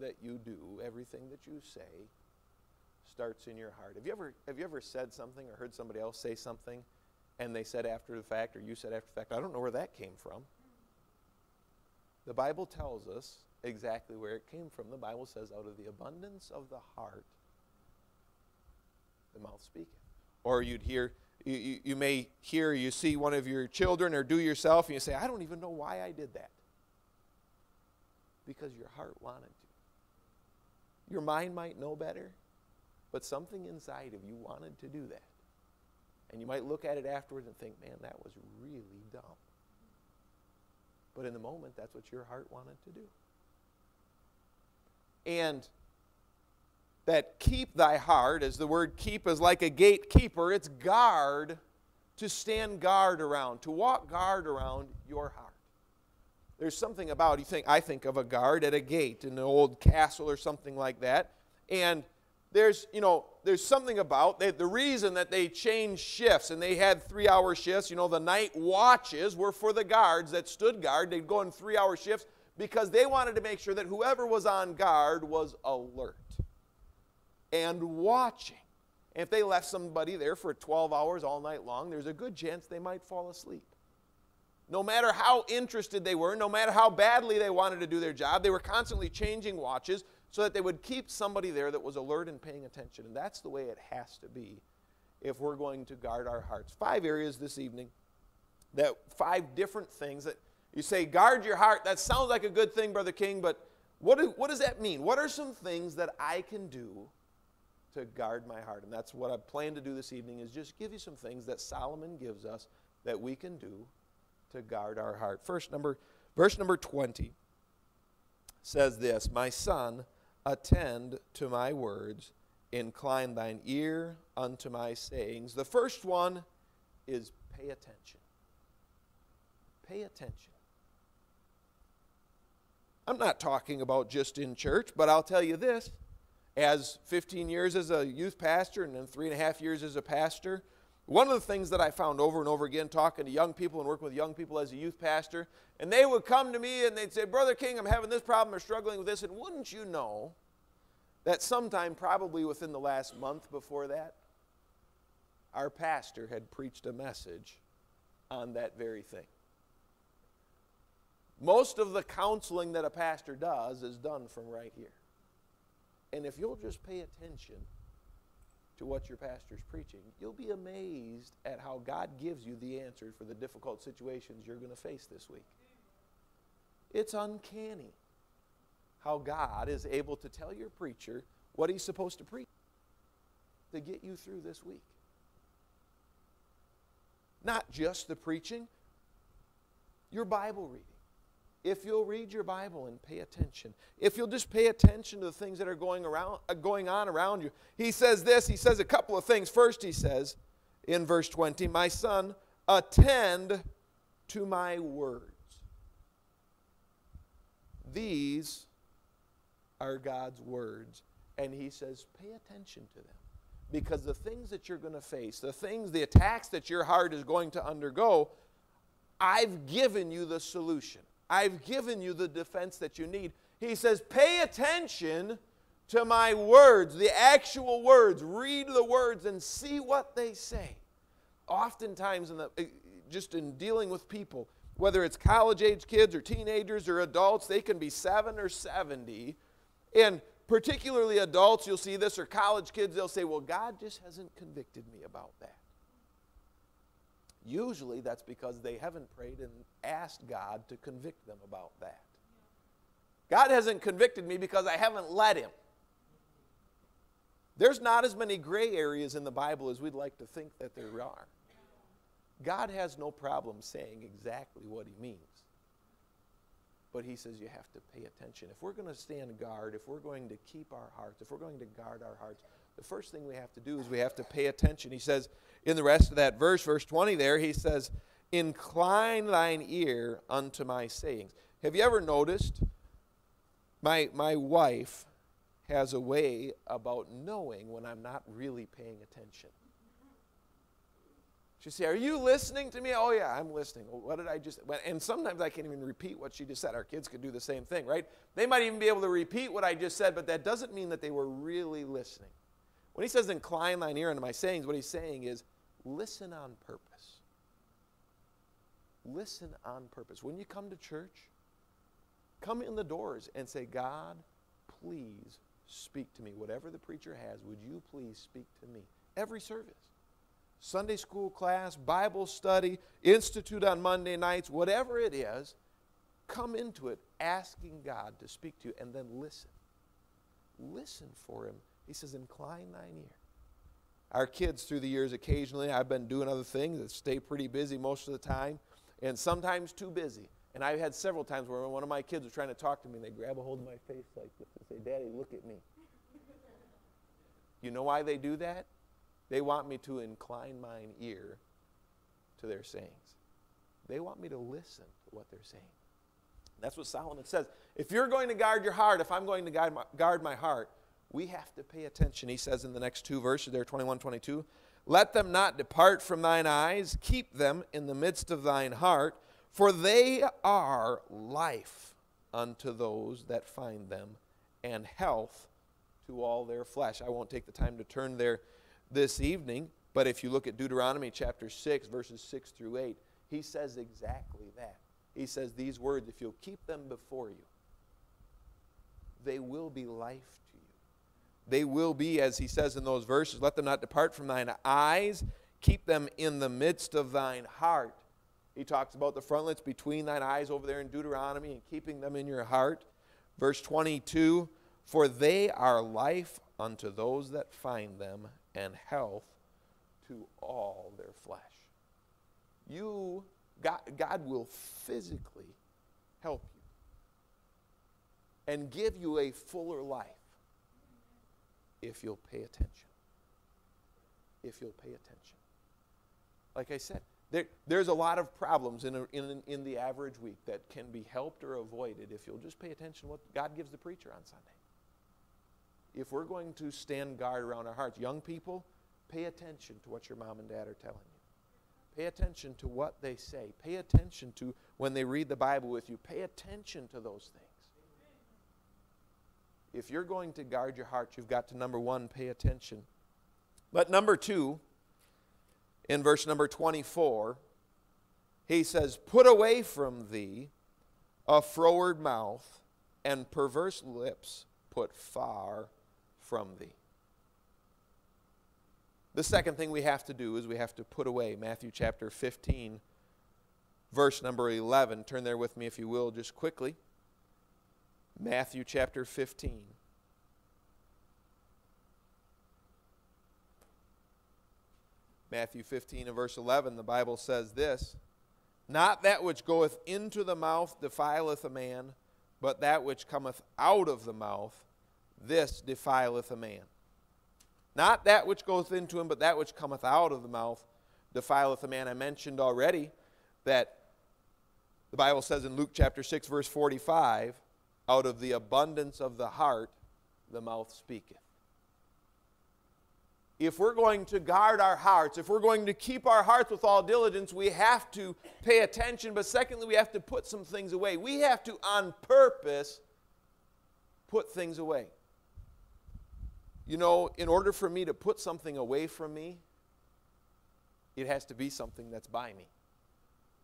S6: that you do, everything that you say, starts in your heart. Have you ever, have you ever said something or heard somebody else say something and they said after the fact, or you said after the fact, I don't know where that came from? The Bible tells us exactly where it came from. The Bible says, out of the abundance of the heart, the mouth speaketh. Or you'd hear, you, you, you may hear, you see one of your children or do yourself, and you say, I don't even know why I did that. Because your heart wanted to. Your mind might know better, but something inside of you wanted to do that. And you might look at it afterwards and think, man, that was really dumb. But in the moment, that's what your heart wanted to do. And that keep thy heart, as the word keep is like a gatekeeper, it's guard, to stand guard around, to walk guard around your heart. There's something about, you think, I think of a guard at a gate in an old castle or something like that. And there's, you know, there's something about they, the reason that they changed shifts and they had three hour shifts. You know, the night watches were for the guards that stood guard. They'd go in three hour shifts because they wanted to make sure that whoever was on guard was alert and watching. And if they left somebody there for 12 hours all night long, there's a good chance they might fall asleep. No matter how interested they were, no matter how badly they wanted to do their job, they were constantly changing watches so that they would keep somebody there that was alert and paying attention. And that's the way it has to be if we're going to guard our hearts. Five areas this evening that five different things that you say, guard your heart. That sounds like a good thing, Brother King, but what, do, what does that mean? What are some things that I can do to guard my heart? And that's what I plan to do this evening is just give you some things that Solomon gives us that we can do to guard our heart. First, number, verse number 20 says this My son, attend to my words, incline thine ear unto my sayings. The first one is pay attention. Pay attention. I'm not talking about just in church, but I'll tell you this. As 15 years as a youth pastor and then three and a half years as a pastor, one of the things that I found over and over again talking to young people and working with young people as a youth pastor, and they would come to me and they'd say, Brother King, I'm having this problem or struggling with this. And wouldn't you know that sometime, probably within the last month before that, our pastor had preached a message on that very thing? Most of the counseling that a pastor does is done from right here. And if you'll just pay attention, to what your pastor's preaching, you'll be amazed at how God gives you the answers for the difficult situations you're going to face this week. It's uncanny how God is able to tell your preacher what he's supposed to preach to get you through this week. Not just the preaching, your Bible reading if you'll read your Bible and pay attention, if you'll just pay attention to the things that are going, around, uh, going on around you. He says this, he says a couple of things. First, he says in verse 20, My son, attend to my words. These are God's words. And he says, pay attention to them. because the things that you're going to face, the things, the attacks that your heart is going to undergo, I've given you the solution. I've given you the defense that you need. He says, pay attention to my words, the actual words. Read the words and see what they say. Oftentimes, in the, eh, just in dealing with people, whether it's college age kids or teenagers or adults, they can be seven or 70. And particularly adults, you'll see this, or college kids, they'll say, Well, God just hasn't convicted me about that. Usually that's because they haven't prayed and asked God to convict them about that. God hasn't convicted me because I haven't let Him. There's not as many gray areas in the Bible as we'd like to think that there are. God has no problem saying exactly what He means. But He says you have to pay attention. If we're going to stand guard, if we're going to keep our hearts, if we're going to guard our hearts, the first thing we have to do is we have to pay attention. He says in the rest of that verse, verse 20 there, He says, Incline thine ear unto my sayings. Have you ever noticed? My, my wife has a way about knowing when I'm not really paying attention. She say, "Are you listening to me?" "Oh yeah, I'm listening." What did I just? And sometimes I can't even repeat what she just said. Our kids could do the same thing, right? They might even be able to repeat what I just said, but that doesn't mean that they were really listening. When he says, "Incline thine ear unto my sayings," what he's saying is, listen on purpose. Listen on purpose. When you come to church, come in the doors and say, "God, please speak to me. Whatever the preacher has, would you please speak to me?" Every service. Sunday school class, Bible study, institute on Monday nights, whatever it is, come into it asking God to speak to you and then listen. Listen for Him. He says, Incline thine ear. Our kids, through the years, occasionally, I've been doing other things that stay pretty busy most of the time, and sometimes too busy. And I've had several times where one of my kids was trying to talk to me and they grab a hold of my face like this and say, Daddy, look at me. You know why they do that? They want me to incline mine ear to their sayings. They want me to listen to what they're saying. That's what Solomon says. If you're going to guard your heart, if I'm going to guard my, guard my heart, we have to pay attention. He says in the next two verses there, 21, 22, Let them not depart from thine eyes, keep them in the midst of thine heart, for they are life unto those that find them, and health to all their flesh. I won't take the time to turn there this evening, but if you look at Deuteronomy chapter 6, verses 6 through 8, he says exactly that. He says these words if you'll keep them before you, they will be life. They will be, as he says in those verses, let them not depart from thine eyes, keep them in the midst of thine heart. He talks about the frontlets between thine eyes over there in Deuteronomy and keeping them in your heart. Verse 22 For they are life unto those that find them, and health to all their flesh. You, God, God will physically help you and give you a fuller life if you'll pay attention. If you'll pay attention. Like I said, there, there's a lot of problems in, a, in, in the average week that can be helped or avoided if you'll just pay attention to what God gives the preacher on Sunday if we're going to stand guard around our hearts, young people, pay attention to what your mom and dad are telling you. Pay attention to what they say. Pay attention to when they read the Bible with you. Pay attention to those things. If you're going to guard your heart, you've got to, number one, pay attention. But number two, in verse number 24, he says, Put away from thee a froward mouth and perverse lips put far from thee. The second thing we have to do is we have to put away Matthew chapter 15, verse number 11. Turn there with me, if you will, just quickly. Matthew chapter 15. Matthew 15 and verse 11, the Bible says this Not that which goeth into the mouth defileth a man, but that which cometh out of the mouth this defileth a man. Not that which goeth into him, but that which cometh out of the mouth defileth a man. I mentioned already that the Bible says in Luke chapter 6, verse 45, out of the abundance of the heart, the mouth speaketh. if we're going to guard our hearts, if we're going to keep our hearts with all diligence, we have to pay attention. But secondly, we have to put some things away. We have to, on purpose, put things away. You know, in order for me to put something away from me, it has to be something that's by me.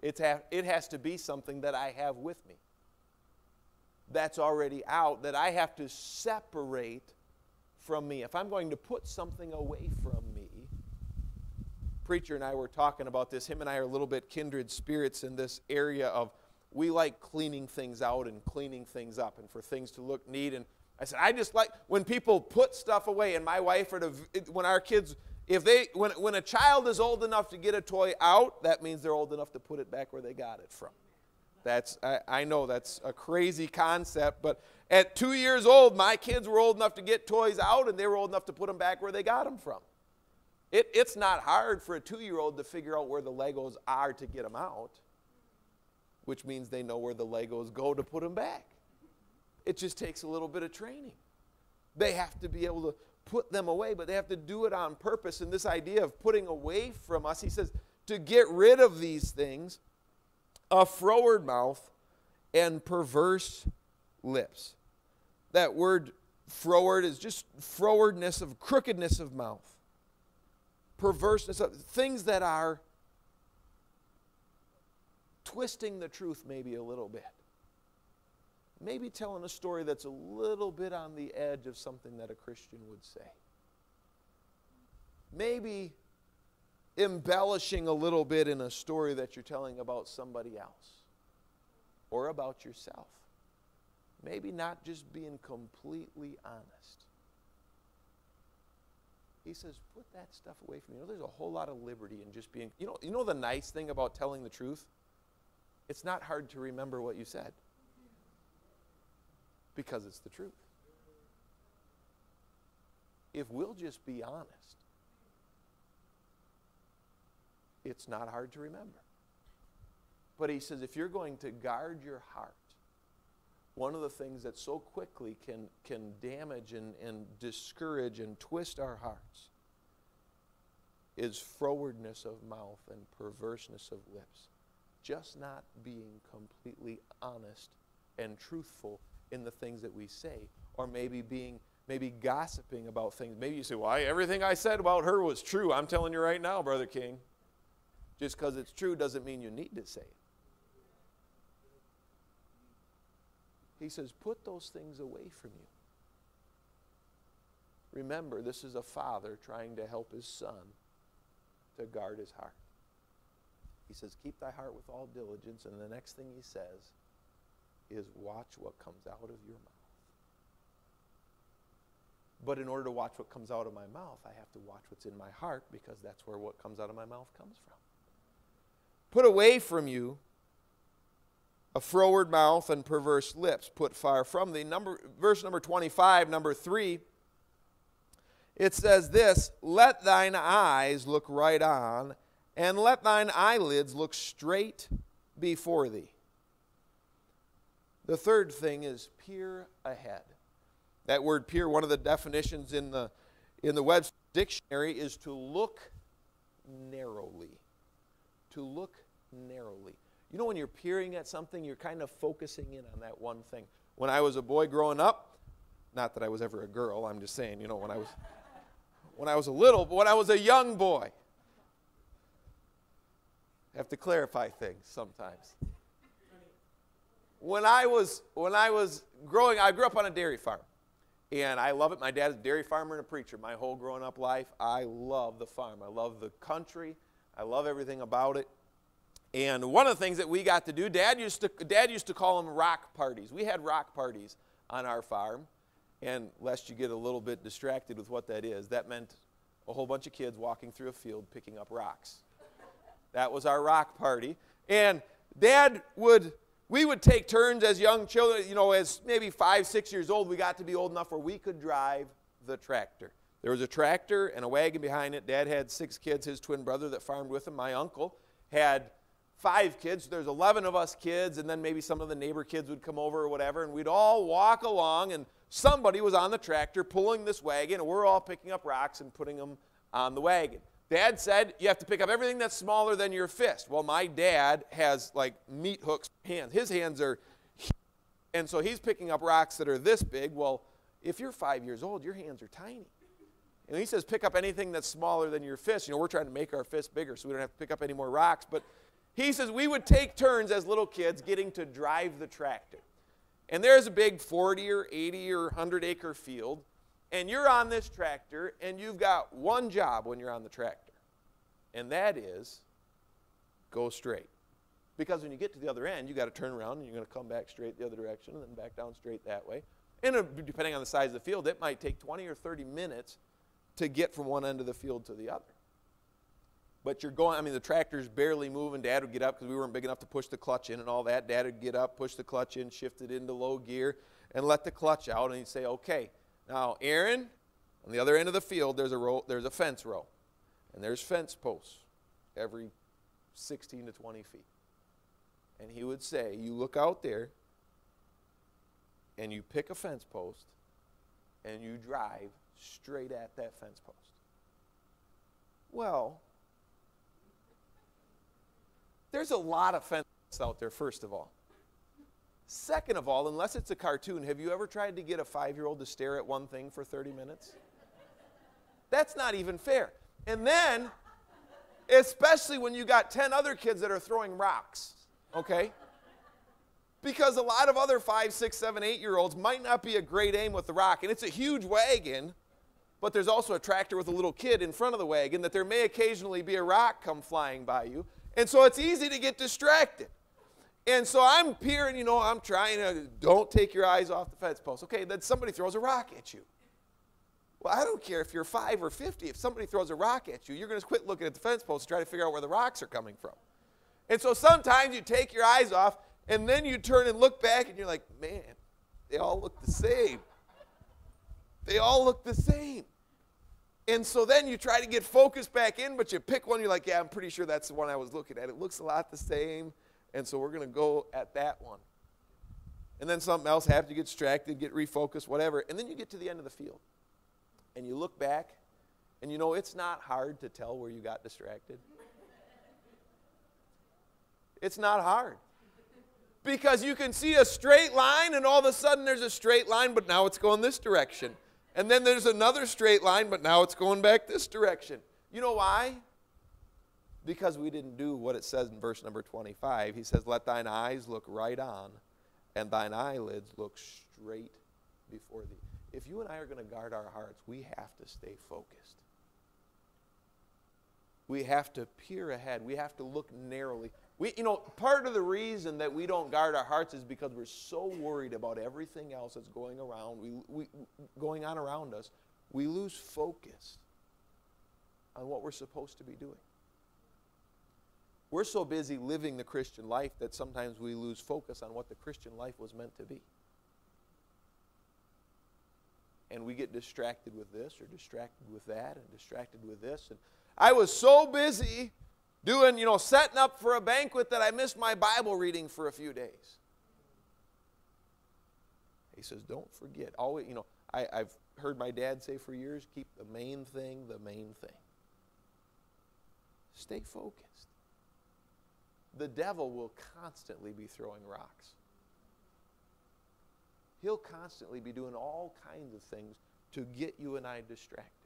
S6: It's ha- it has to be something that I have with me. That's already out, that I have to separate from me. If I'm going to put something away from me, preacher and I were talking about this. Him and I are a little bit kindred spirits in this area of we like cleaning things out and cleaning things up and for things to look neat. And I said, I just like when people put stuff away. And my wife, or when our kids, if they, when, when a child is old enough to get a toy out, that means they're old enough to put it back where they got it from. That's, I, I know that's a crazy concept, but at two years old, my kids were old enough to get toys out and they were old enough to put them back where they got them from. It, it's not hard for a two year old to figure out where the Legos are to get them out, which means they know where the Legos go to put them back. It just takes a little bit of training. They have to be able to put them away, but they have to do it on purpose. And this idea of putting away from us, he says, to get rid of these things a froward mouth and perverse lips. That word froward is just frowardness of crookedness of mouth, perverseness of things that are twisting the truth maybe a little bit. Maybe telling a story that's a little bit on the edge of something that a Christian would say. Maybe embellishing a little bit in a story that you're telling about somebody else or about yourself. Maybe not just being completely honest. He says, put that stuff away from you. you know, there's a whole lot of liberty in just being, you know, you know the nice thing about telling the truth? It's not hard to remember what you said because it's the truth. If we'll just be honest, it's not hard to remember. But he says if you're going to guard your heart, one of the things that so quickly can, can damage and, and discourage and twist our hearts is frowardness of mouth and perverseness of lips. Just not being completely honest and truthful in the things that we say, or maybe being maybe gossiping about things. Maybe you say, Well, everything I said about her was true. I'm telling you right now, Brother King. Just because it's true doesn't mean you need to say it. He says, put those things away from you. Remember, this is a father trying to help his son to guard his heart. He says, Keep thy heart with all diligence. And the next thing he says is, Watch what comes out of your mouth. But in order to watch what comes out of my mouth, I have to watch what's in my heart because that's where what comes out of my mouth comes from. Put away from you a froward mouth and perverse lips. Put far from thee. Number, verse number 25, number 3, it says this Let thine eyes look right on, and let thine eyelids look straight before thee. The third thing is peer ahead. That word peer, one of the definitions in the, in the Webster Dictionary, is to look narrowly. To look narrowly. You know, when you're peering at something, you're kind of focusing in on that one thing. When I was a boy growing up, not that I was ever a girl, I'm just saying, you know, when I was when I was a little, but when I was a young boy. I have to clarify things sometimes. When I was when I was growing, I grew up on a dairy farm. And I love it. My dad is a dairy farmer and a preacher. My whole growing up life, I love the farm. I love the country. I love everything about it. And one of the things that we got to do, Dad used to, Dad used to call them rock parties. We had rock parties on our farm. And lest you get a little bit distracted with what that is, that meant a whole bunch of kids walking through a field picking up rocks. That was our rock party. And Dad would, we would take turns as young children, you know, as maybe five, six years old, we got to be old enough where we could drive the tractor. There was a tractor and a wagon behind it. Dad had six kids, his twin brother that farmed with him. My uncle had five kids. There's 11 of us kids, and then maybe some of the neighbor kids would come over or whatever, and we'd all walk along, and somebody was on the tractor pulling this wagon, and we're all picking up rocks and putting them on the wagon. Dad said you have to pick up everything that's smaller than your fist. Well, my dad has like meat hooks hands. His hands are, and so he's picking up rocks that are this big. Well, if you're five years old, your hands are tiny. And he says, pick up anything that's smaller than your fist. You know, we're trying to make our fist bigger so we don't have to pick up any more rocks. But he says we would take turns as little kids getting to drive the tractor. And there's a big 40 or 80 or 100 acre field. And you're on this tractor, and you've got one job when you're on the tractor, and that is go straight. Because when you get to the other end, you've got to turn around and you're going to come back straight the other direction and then back down straight that way. And depending on the size of the field, it might take 20 or 30 minutes to get from one end of the field to the other. But you're going, I mean, the tractor's barely moving. Dad would get up because we weren't big enough to push the clutch in and all that. Dad would get up, push the clutch in, shift it into low gear, and let the clutch out. And he'd say, okay, now, Aaron, on the other end of the field, there's a, row, there's a fence row. And there's fence posts every 16 to 20 feet. And he would say, you look out there, and you pick a fence post, and you drive straight at that fence post. Well, there's a lot of fences out there, first of all. Second of all, unless it's a cartoon, have you ever tried to get a five year old to stare at one thing for 30 minutes? That's not even fair. And then, especially when you got 10 other kids that are throwing rocks, okay? Because a lot of other five, six, seven, eight year olds might not be a great aim with the rock. And it's a huge wagon, but there's also a tractor with a little kid in front of the wagon that there may occasionally be a rock come flying by you. And so it's easy to get distracted. And so I'm peering, you know, I'm trying to, don't take your eyes off the fence post. Okay, then somebody throws a rock at you. Well, I don't care if you're five or 50. If somebody throws a rock at you, you're going to quit looking at the fence post and try to figure out where the rocks are coming from. And so sometimes you take your eyes off and then you turn and look back and you're like, man, they all look the same. They all look the same. And so then you try to get focused back in, but you pick one, you're like, yeah, I'm pretty sure that's the one I was looking at. It looks a lot the same, and so we're going to go at that one. And then something else happens, you get distracted, get refocused, whatever, and then you get to the end of the field. And you look back, and you know it's not hard to tell where you got distracted. It's not hard. Because you can see a straight line, and all of a sudden there's a straight line, but now it's going this direction. And then there's another straight line, but now it's going back this direction. You know why? Because we didn't do what it says in verse number 25. He says, Let thine eyes look right on, and thine eyelids look straight before thee. If you and I are going to guard our hearts, we have to stay focused. We have to peer ahead. We have to look narrowly. We, you know, part of the reason that we don't guard our hearts is because we're so worried about everything else that's going around, we, we, going on around us. We lose focus on what we're supposed to be doing. We're so busy living the Christian life that sometimes we lose focus on what the Christian life was meant to be. And we get distracted with this or distracted with that and distracted with this. And I was so busy doing, you know, setting up for a banquet that I missed my Bible reading for a few days. He says, don't forget. Always, you know, I, I've heard my dad say for years, keep the main thing the main thing. Stay focused. The devil will constantly be throwing rocks. He'll constantly be doing all kinds of things to get you and I distracted.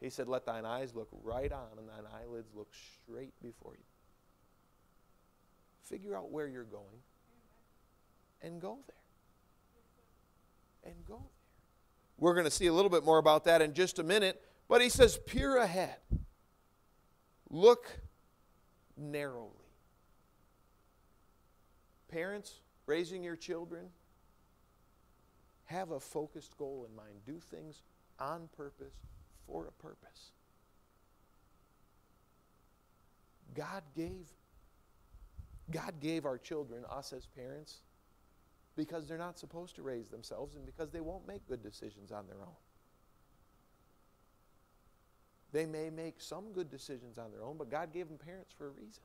S6: He said, Let thine eyes look right on and thine eyelids look straight before you. Figure out where you're going and go there. And go there. We're going to see a little bit more about that in just a minute, but he says, Peer ahead. Look narrowly. Parents raising your children, have a focused goal in mind. Do things on purpose for a purpose. God gave God gave our children, us as parents, because they're not supposed to raise themselves and because they won't make good decisions on their own. They may make some good decisions on their own, but God gave them parents for a reason.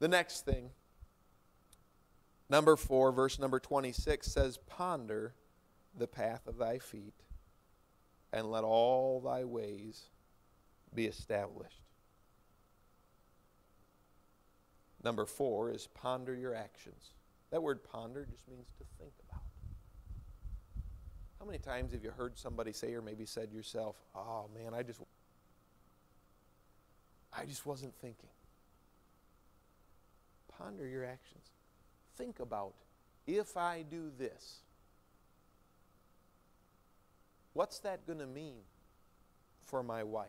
S6: The next thing, number four, verse number 26 says, Ponder the path of thy feet, and let all thy ways be established. Number four is ponder your actions. That word ponder just means to think about. How many times have you heard somebody say, or maybe said yourself, oh man, I just, I just wasn't thinking? Ponder your actions. Think about if I do this, what's that going to mean for my wife?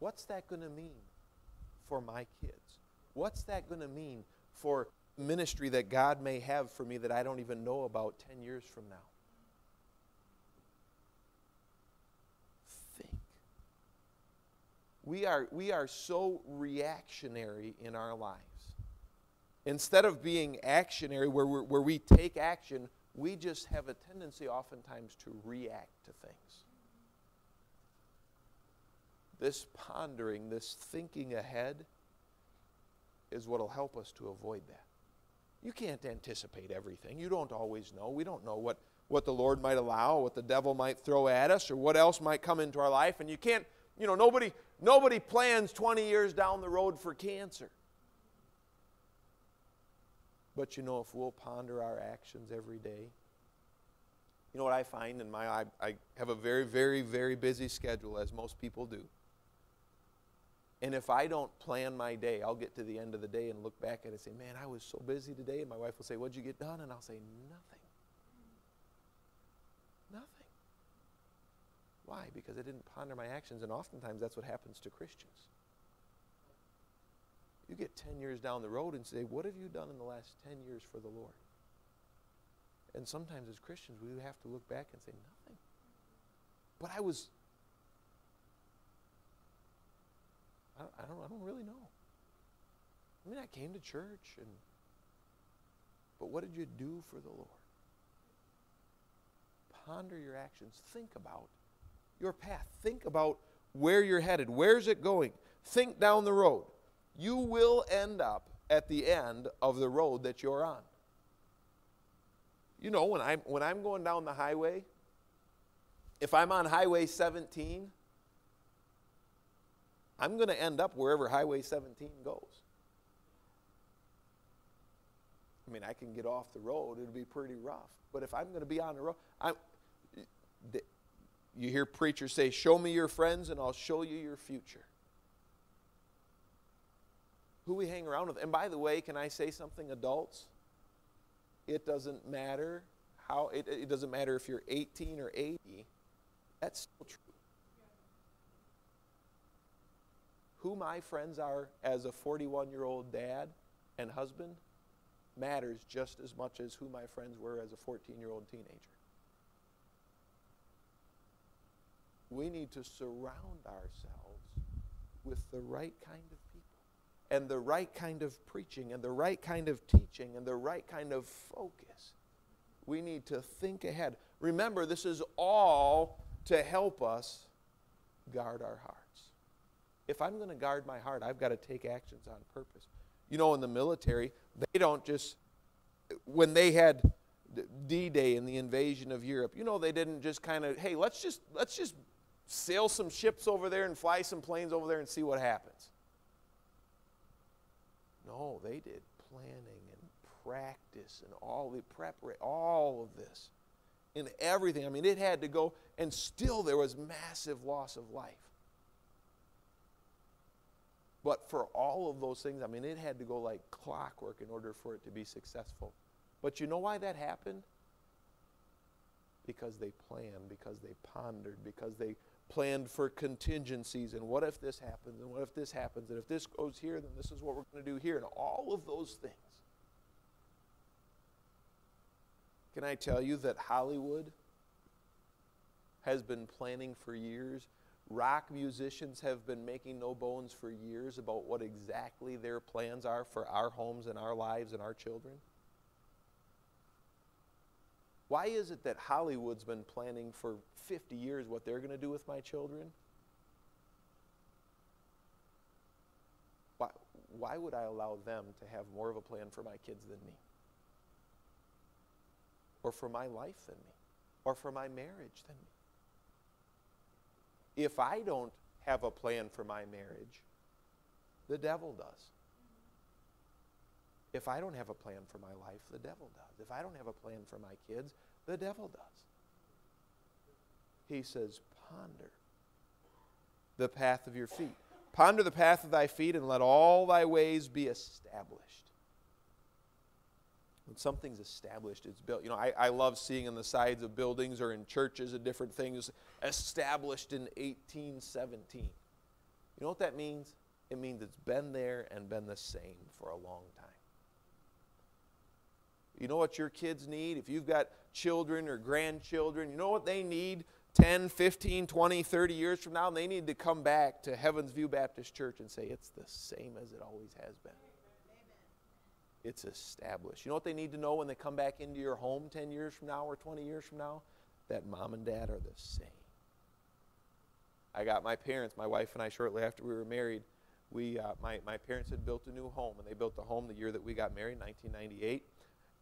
S6: What's that going to mean for my kids? What's that going to mean for ministry that God may have for me that I don't even know about 10 years from now? Think. We are, we are so reactionary in our lives. Instead of being actionary, where, we where we take action, we just have a tendency oftentimes to react to things. This pondering, this thinking ahead, is what will help us to avoid that. You can't anticipate everything. You don't always know. We don't know what, what the Lord might allow, what the devil might throw at us, or what else might come into our life. And you can't, you know, nobody, nobody plans 20 years down the road for cancer. But you know, if we'll ponder our actions every day, you know what I find in my I, I have a very, very, very busy schedule, as most people do. And if I don't plan my day, I'll get to the end of the day and look back at it and say, Man, I was so busy today. And my wife will say, What'd you get done? And I'll say, Nothing. Nothing. Why? Because I didn't ponder my actions. And oftentimes that's what happens to Christians. You get 10 years down the road and say, What have you done in the last 10 years for the Lord? And sometimes as Christians, we have to look back and say, Nothing. But I was, I, don't, I don't really know. I mean, I came to church, and but what did you do for the Lord? Ponder your actions. Think about your path. Think about where you're headed. Where's it going? Think down the road you will end up at the end of the road that you're on. You know, when I'm, when I'm going down the highway, if I'm on Highway 17, I'm going to end up wherever Highway 17 goes. I mean, I can get off the road, it'll be pretty rough. But if I'm going to be on the road, I'm, you hear preachers say, Show me your friends and I'll show you your future who we hang around with. And by the way, can I say something, adults? It doesn't matter how, it, it doesn't matter if you're 18 or 80. That's still true. Who my friends are as a 41 year old dad and husband matters just as much as who my friends were as a 14 year old teenager. We need to surround ourselves with the right kind of and the right kind of preaching and the right kind of teaching and the right kind of focus. We need to think ahead. Remember, this is all to help us guard our hearts. If I'm going to guard my heart, I've got to take actions on purpose. You know, in the military, they don't just, when they had D-Day and the invasion of Europe, you know, they didn't just kind of, hey, let's just, let's just sail some ships over there and fly some planes over there and see what happens. They did planning and practice and all the preparation, all of this. and everything. I mean, it had to go, and still there was massive loss of life. But for all of those things, I mean, it had to go like clockwork in order for it to be successful. But you know why that happened? Because they planned, because they pondered, because they planned for contingencies and what if this happens and what if this happens and if this goes here then this is what we're going to do here and all of those things. Can i tell you that hollywood has been planning for years? Rock musicians have been making no bones for years about what exactly their plans are for our homes and our lives and our children why is it that Hollywood's been planning for 50 years what they're going to do with my children? Why, why would I allow them to have more of a plan for my kids than me? Or for my life than me? Or for my marriage than me? if I don't have a plan for my marriage, the devil does. If I don't have a plan for my life, the devil does. If I don't have a plan for my kids, the devil does. He says, Ponder the path of your feet. Ponder the path of thy feet, and let all thy ways be established. When something's established, it's built. You know, I, I love seeing on the sides of buildings or in churches and different things established in 1817. You know what that means? It means it's been there and been the same for a long time. You know what your kids need? If you've got children or grandchildren, you know what they need 10, 15, 20, 30 years from now? They need to come back to Heaven's View Baptist Church and say, it's the same as it always has been. It's established. You know what they need to know when they come back into your home 10 years from now or 20 years from now? That mom and dad are the same. I got my parents, my wife and I, shortly after we were married, we, uh, my, my parents had built a new home, and they built the home the year that we got married, 1998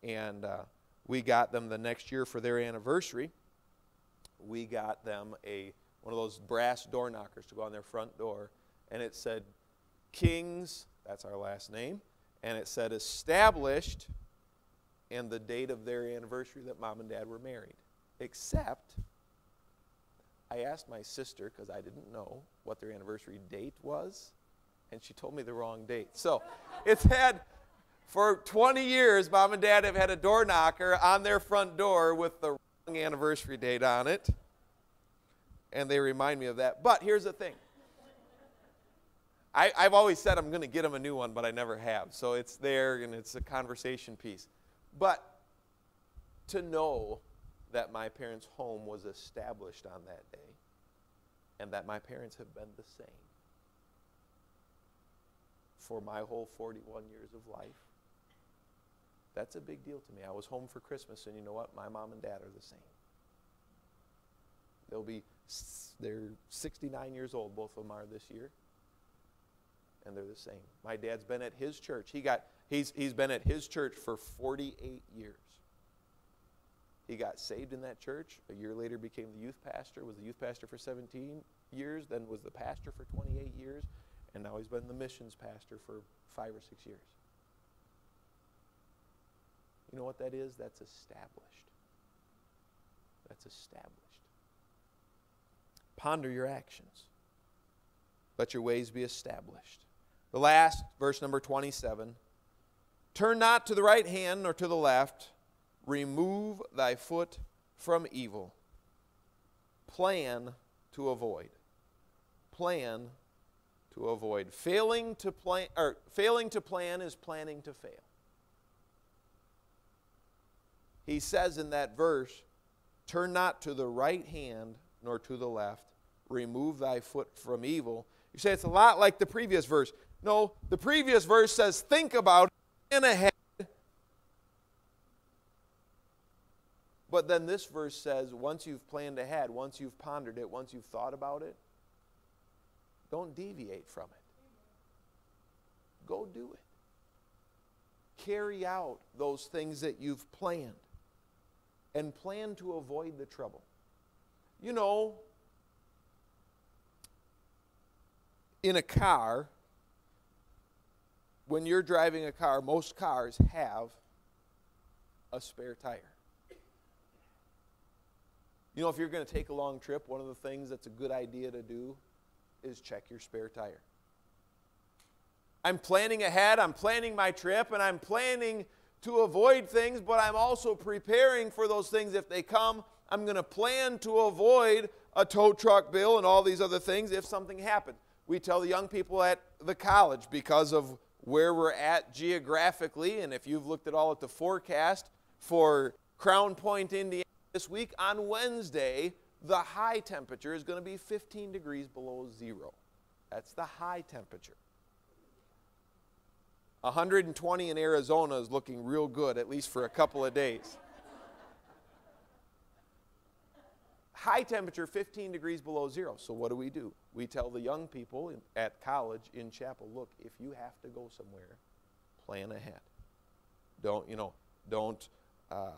S6: and uh, we got them the next year for their anniversary. We got them a one of those brass door knockers to go on their front door, and it said Kings. That's our last name, and it said established, and the date of their anniversary that mom and dad were married. Except, I asked my sister because I didn't know what their anniversary date was, and she told me the wrong date. So, *laughs* it's had for 20 years, mom and dad have had a door knocker on their front door with the wrong anniversary date on it. And they remind me of that. But here's the thing I, have always said I'm going to get them a new one, but I never have. So it's there and it's a conversation piece. But to know that my parents' home was established on that day and that my parents have been the same for my whole 41 years of life that's a big deal to me. I was home for Christmas, and you know what? My mom and dad are the same. They'll be, they're 69 years old, both of them are this year, and they're the same. My dad's been at his church. He got, he's, he's been at his church for 48 years. He got saved in that church. A year later, became the youth pastor. Was the youth pastor for 17 years. Then was the pastor for 28 years, and now he's been the missions pastor for five or six years. You know what that is? That's established. That's established. Ponder your actions. Let your ways be established. The last, verse number 27 Turn not to the right hand nor to the left, remove thy foot from evil. Plan to avoid. Plan to avoid. Failing to plan or failing to plan is planning to fail he says in that verse, Turn not to the right hand nor to the left, remove thy foot from evil. You say it's a lot like the previous verse. No, the previous verse says, Think about it in ahead. But then this verse says, once you've planned ahead, once you've pondered it, once you've thought about it, don't deviate from it. Go do it. Carry out those things that you've planned and plan to avoid the trouble. You know, in a car, when you're driving a car, most cars have a spare tire. You know, if you're going to take a long trip, one of the things that's a good idea to do is check your spare tire. I'm planning ahead, I'm planning my trip, and I'm planning to avoid things, but I'm also preparing for those things if they come. I'm going to plan to avoid a tow truck bill and all these other things if something happened. We tell the young people at the college because of where we're at geographically, and if you've looked at all at the forecast for Crown Point, Indiana this week, on Wednesday, the high temperature is going to be 15 degrees below zero. That's the high temperature. 120 in Arizona is looking real good, at least for a couple of days. High temperature, 15 degrees below zero. So, what do we do? We tell the young people in, at college in chapel look, if you have to go somewhere, plan ahead. Don't, you know, don't, uh,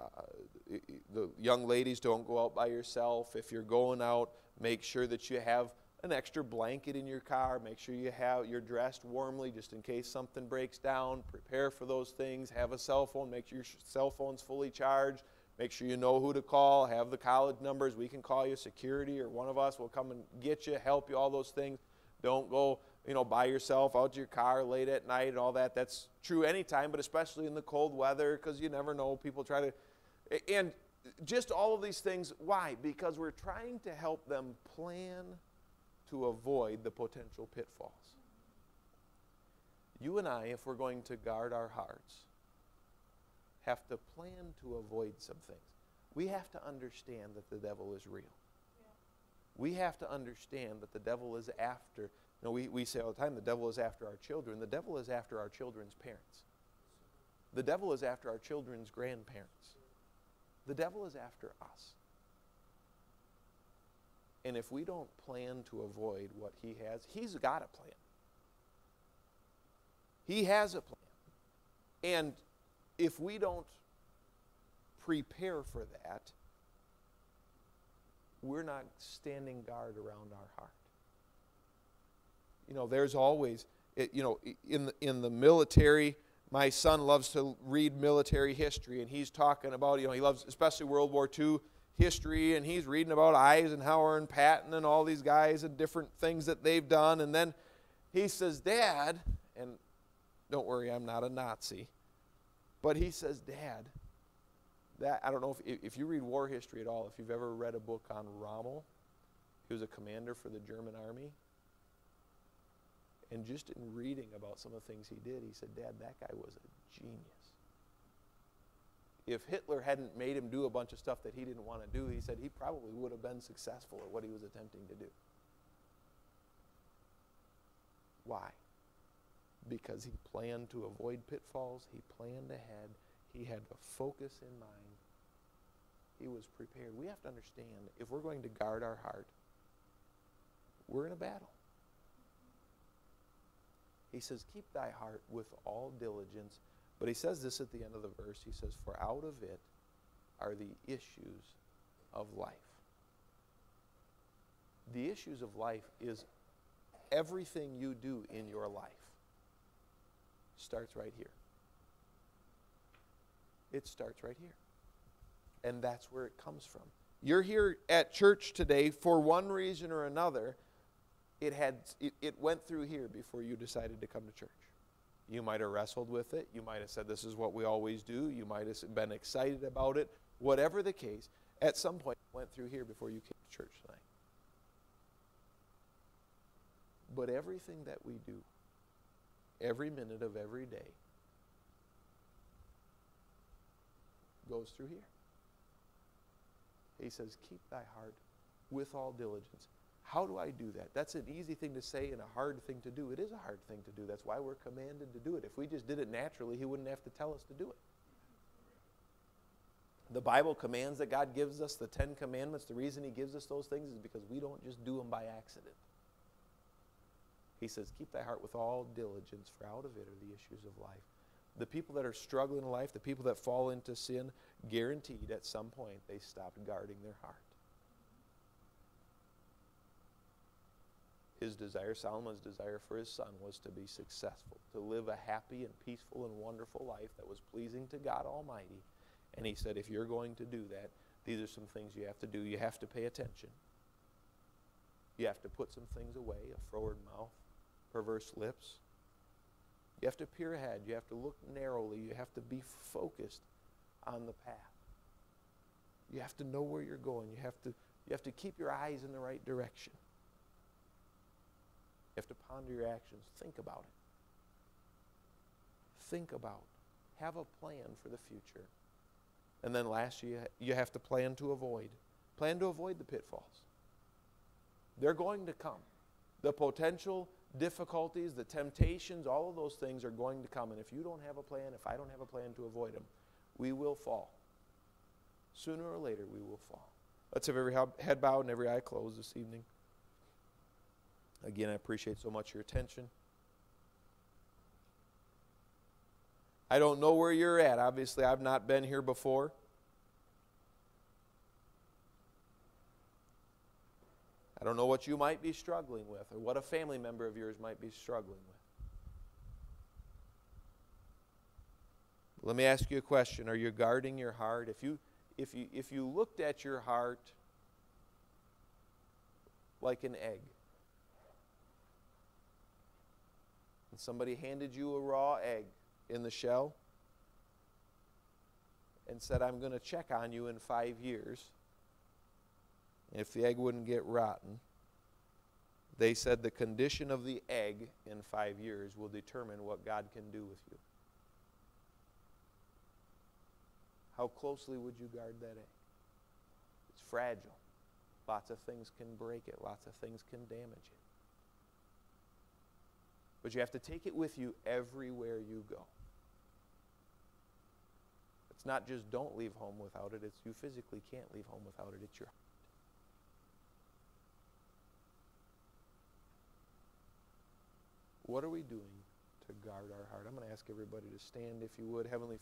S6: the young ladies don't go out by yourself. If you're going out, make sure that you have an extra blanket in your car. Make sure you have you're dressed warmly just in case something breaks down. Prepare for those things. Have a cell phone. Make sure your cell phone's fully charged. Make sure you know who to call. Have the college numbers. We can call you security or one of us will come and get you, help you, all those things. Don't go, you know, by yourself out to your car late at night and all that. That's true anytime, but especially in the cold weather because you never know. People try to, and just all of these things. Why? Because we're trying to help them plan to avoid the potential pitfalls. You and I, if we're going to guard our hearts, have to plan to avoid some things. We have to understand that the devil is real. We have to understand that the devil is after, you know, we, we say all the time, the devil is after our children. The devil is after our children's parents. The devil is after our children's grandparents. The devil is after us. And if we don't plan to avoid what he has, he's got a plan. He has a plan. And if we don't prepare for that, we're not standing guard around our heart. You know, there's always, you know, in the, in the military, my son loves to read military history, and he's talking about, you know, he loves especially World War II history, and he's reading about Eisenhower and Patton and all these guys and different things that they've done. And then he says, Dad, and don't worry, I'm not a Nazi, but he says, Dad, that I don't know if, if you read war history at all, if you've ever read a book on Rommel, he was a commander for the German army. And just in reading about some of the things he did, he said, Dad, that guy was a genius. If Hitler hadn't made him do a bunch of stuff that he didn't want to do, he said he probably would have been successful at what he was attempting to do. Why? Because he planned to avoid pitfalls, he planned ahead, he had a focus in mind, he was prepared. We have to understand if we're going to guard our heart, we're in a battle. He says, Keep thy heart with all diligence. But he says this at the end of the verse. He says, For out of it are the issues of life. The issues of life is everything you do in your life starts right here. It starts right here. And that's where it comes from. You're here at church today for one reason or another it had it, it went through here before you decided to come to church. You might have wrestled with it. You might have said, This is what we always do. You might have been excited about it. Whatever the case, at some point went through here before you came to church tonight. But everything that we do, every minute of every day, goes through here. He says, Keep thy heart with all diligence. How do I do that? That's an easy thing to say and a hard thing to do. It is a hard thing to do. That's why we're commanded to do it. If we just did it naturally, He wouldn't have to tell us to do it. The Bible commands that God gives us the Ten Commandments. The reason He gives us those things is because we don't just do them by accident. He says, Keep thy heart with all diligence, for out of it are the issues of life. The people that are struggling in life, the people that fall into sin, guaranteed at some point they stopped guarding their heart. His desire, Solomon's desire for his son, was to be successful, to live a happy and peaceful and wonderful life that was pleasing to God Almighty. And he said, if you're going to do that, these are some things you have to do. You have to pay attention. You have to put some things away a froward mouth, perverse lips. You have to peer ahead. You have to look narrowly. You have to be focused on the path. You have to know where you're going. You have to, you have to keep your eyes in the right direction. You have to ponder your actions. Think about it. Think about. Have a plan for the future. And then last, you, you have to plan to avoid. Plan to avoid the pitfalls. They're going to come. The potential difficulties, the temptations, all of those things are going to come. And if you don't have a plan, if I don't have a plan to avoid them, we will fall. Sooner or later, we will fall. Let's have every head bowed and every eye closed this evening. Again, I appreciate so much your attention. I don't know where you're at. Obviously, I've not been here before. I don't know what you might be struggling with or what a family member of yours might be struggling with. Let me ask you a question. Are you guarding your heart? If you if you if you looked at your heart like an egg and somebody handed you a raw egg in the shell and said, I'm going to check on you in five years. If the egg wouldn't get rotten, they said the condition of the egg in five years will determine what God can do with you. How closely would you guard that egg? It's fragile. Lots of things can break it, lots of things can damage it. But you have to take it with you everywhere you go. It's not just don't leave home without it, it's you physically can't leave home without it. It's your heart. What are we doing to guard our heart? I'm going to ask everybody to stand if you would. Heavenly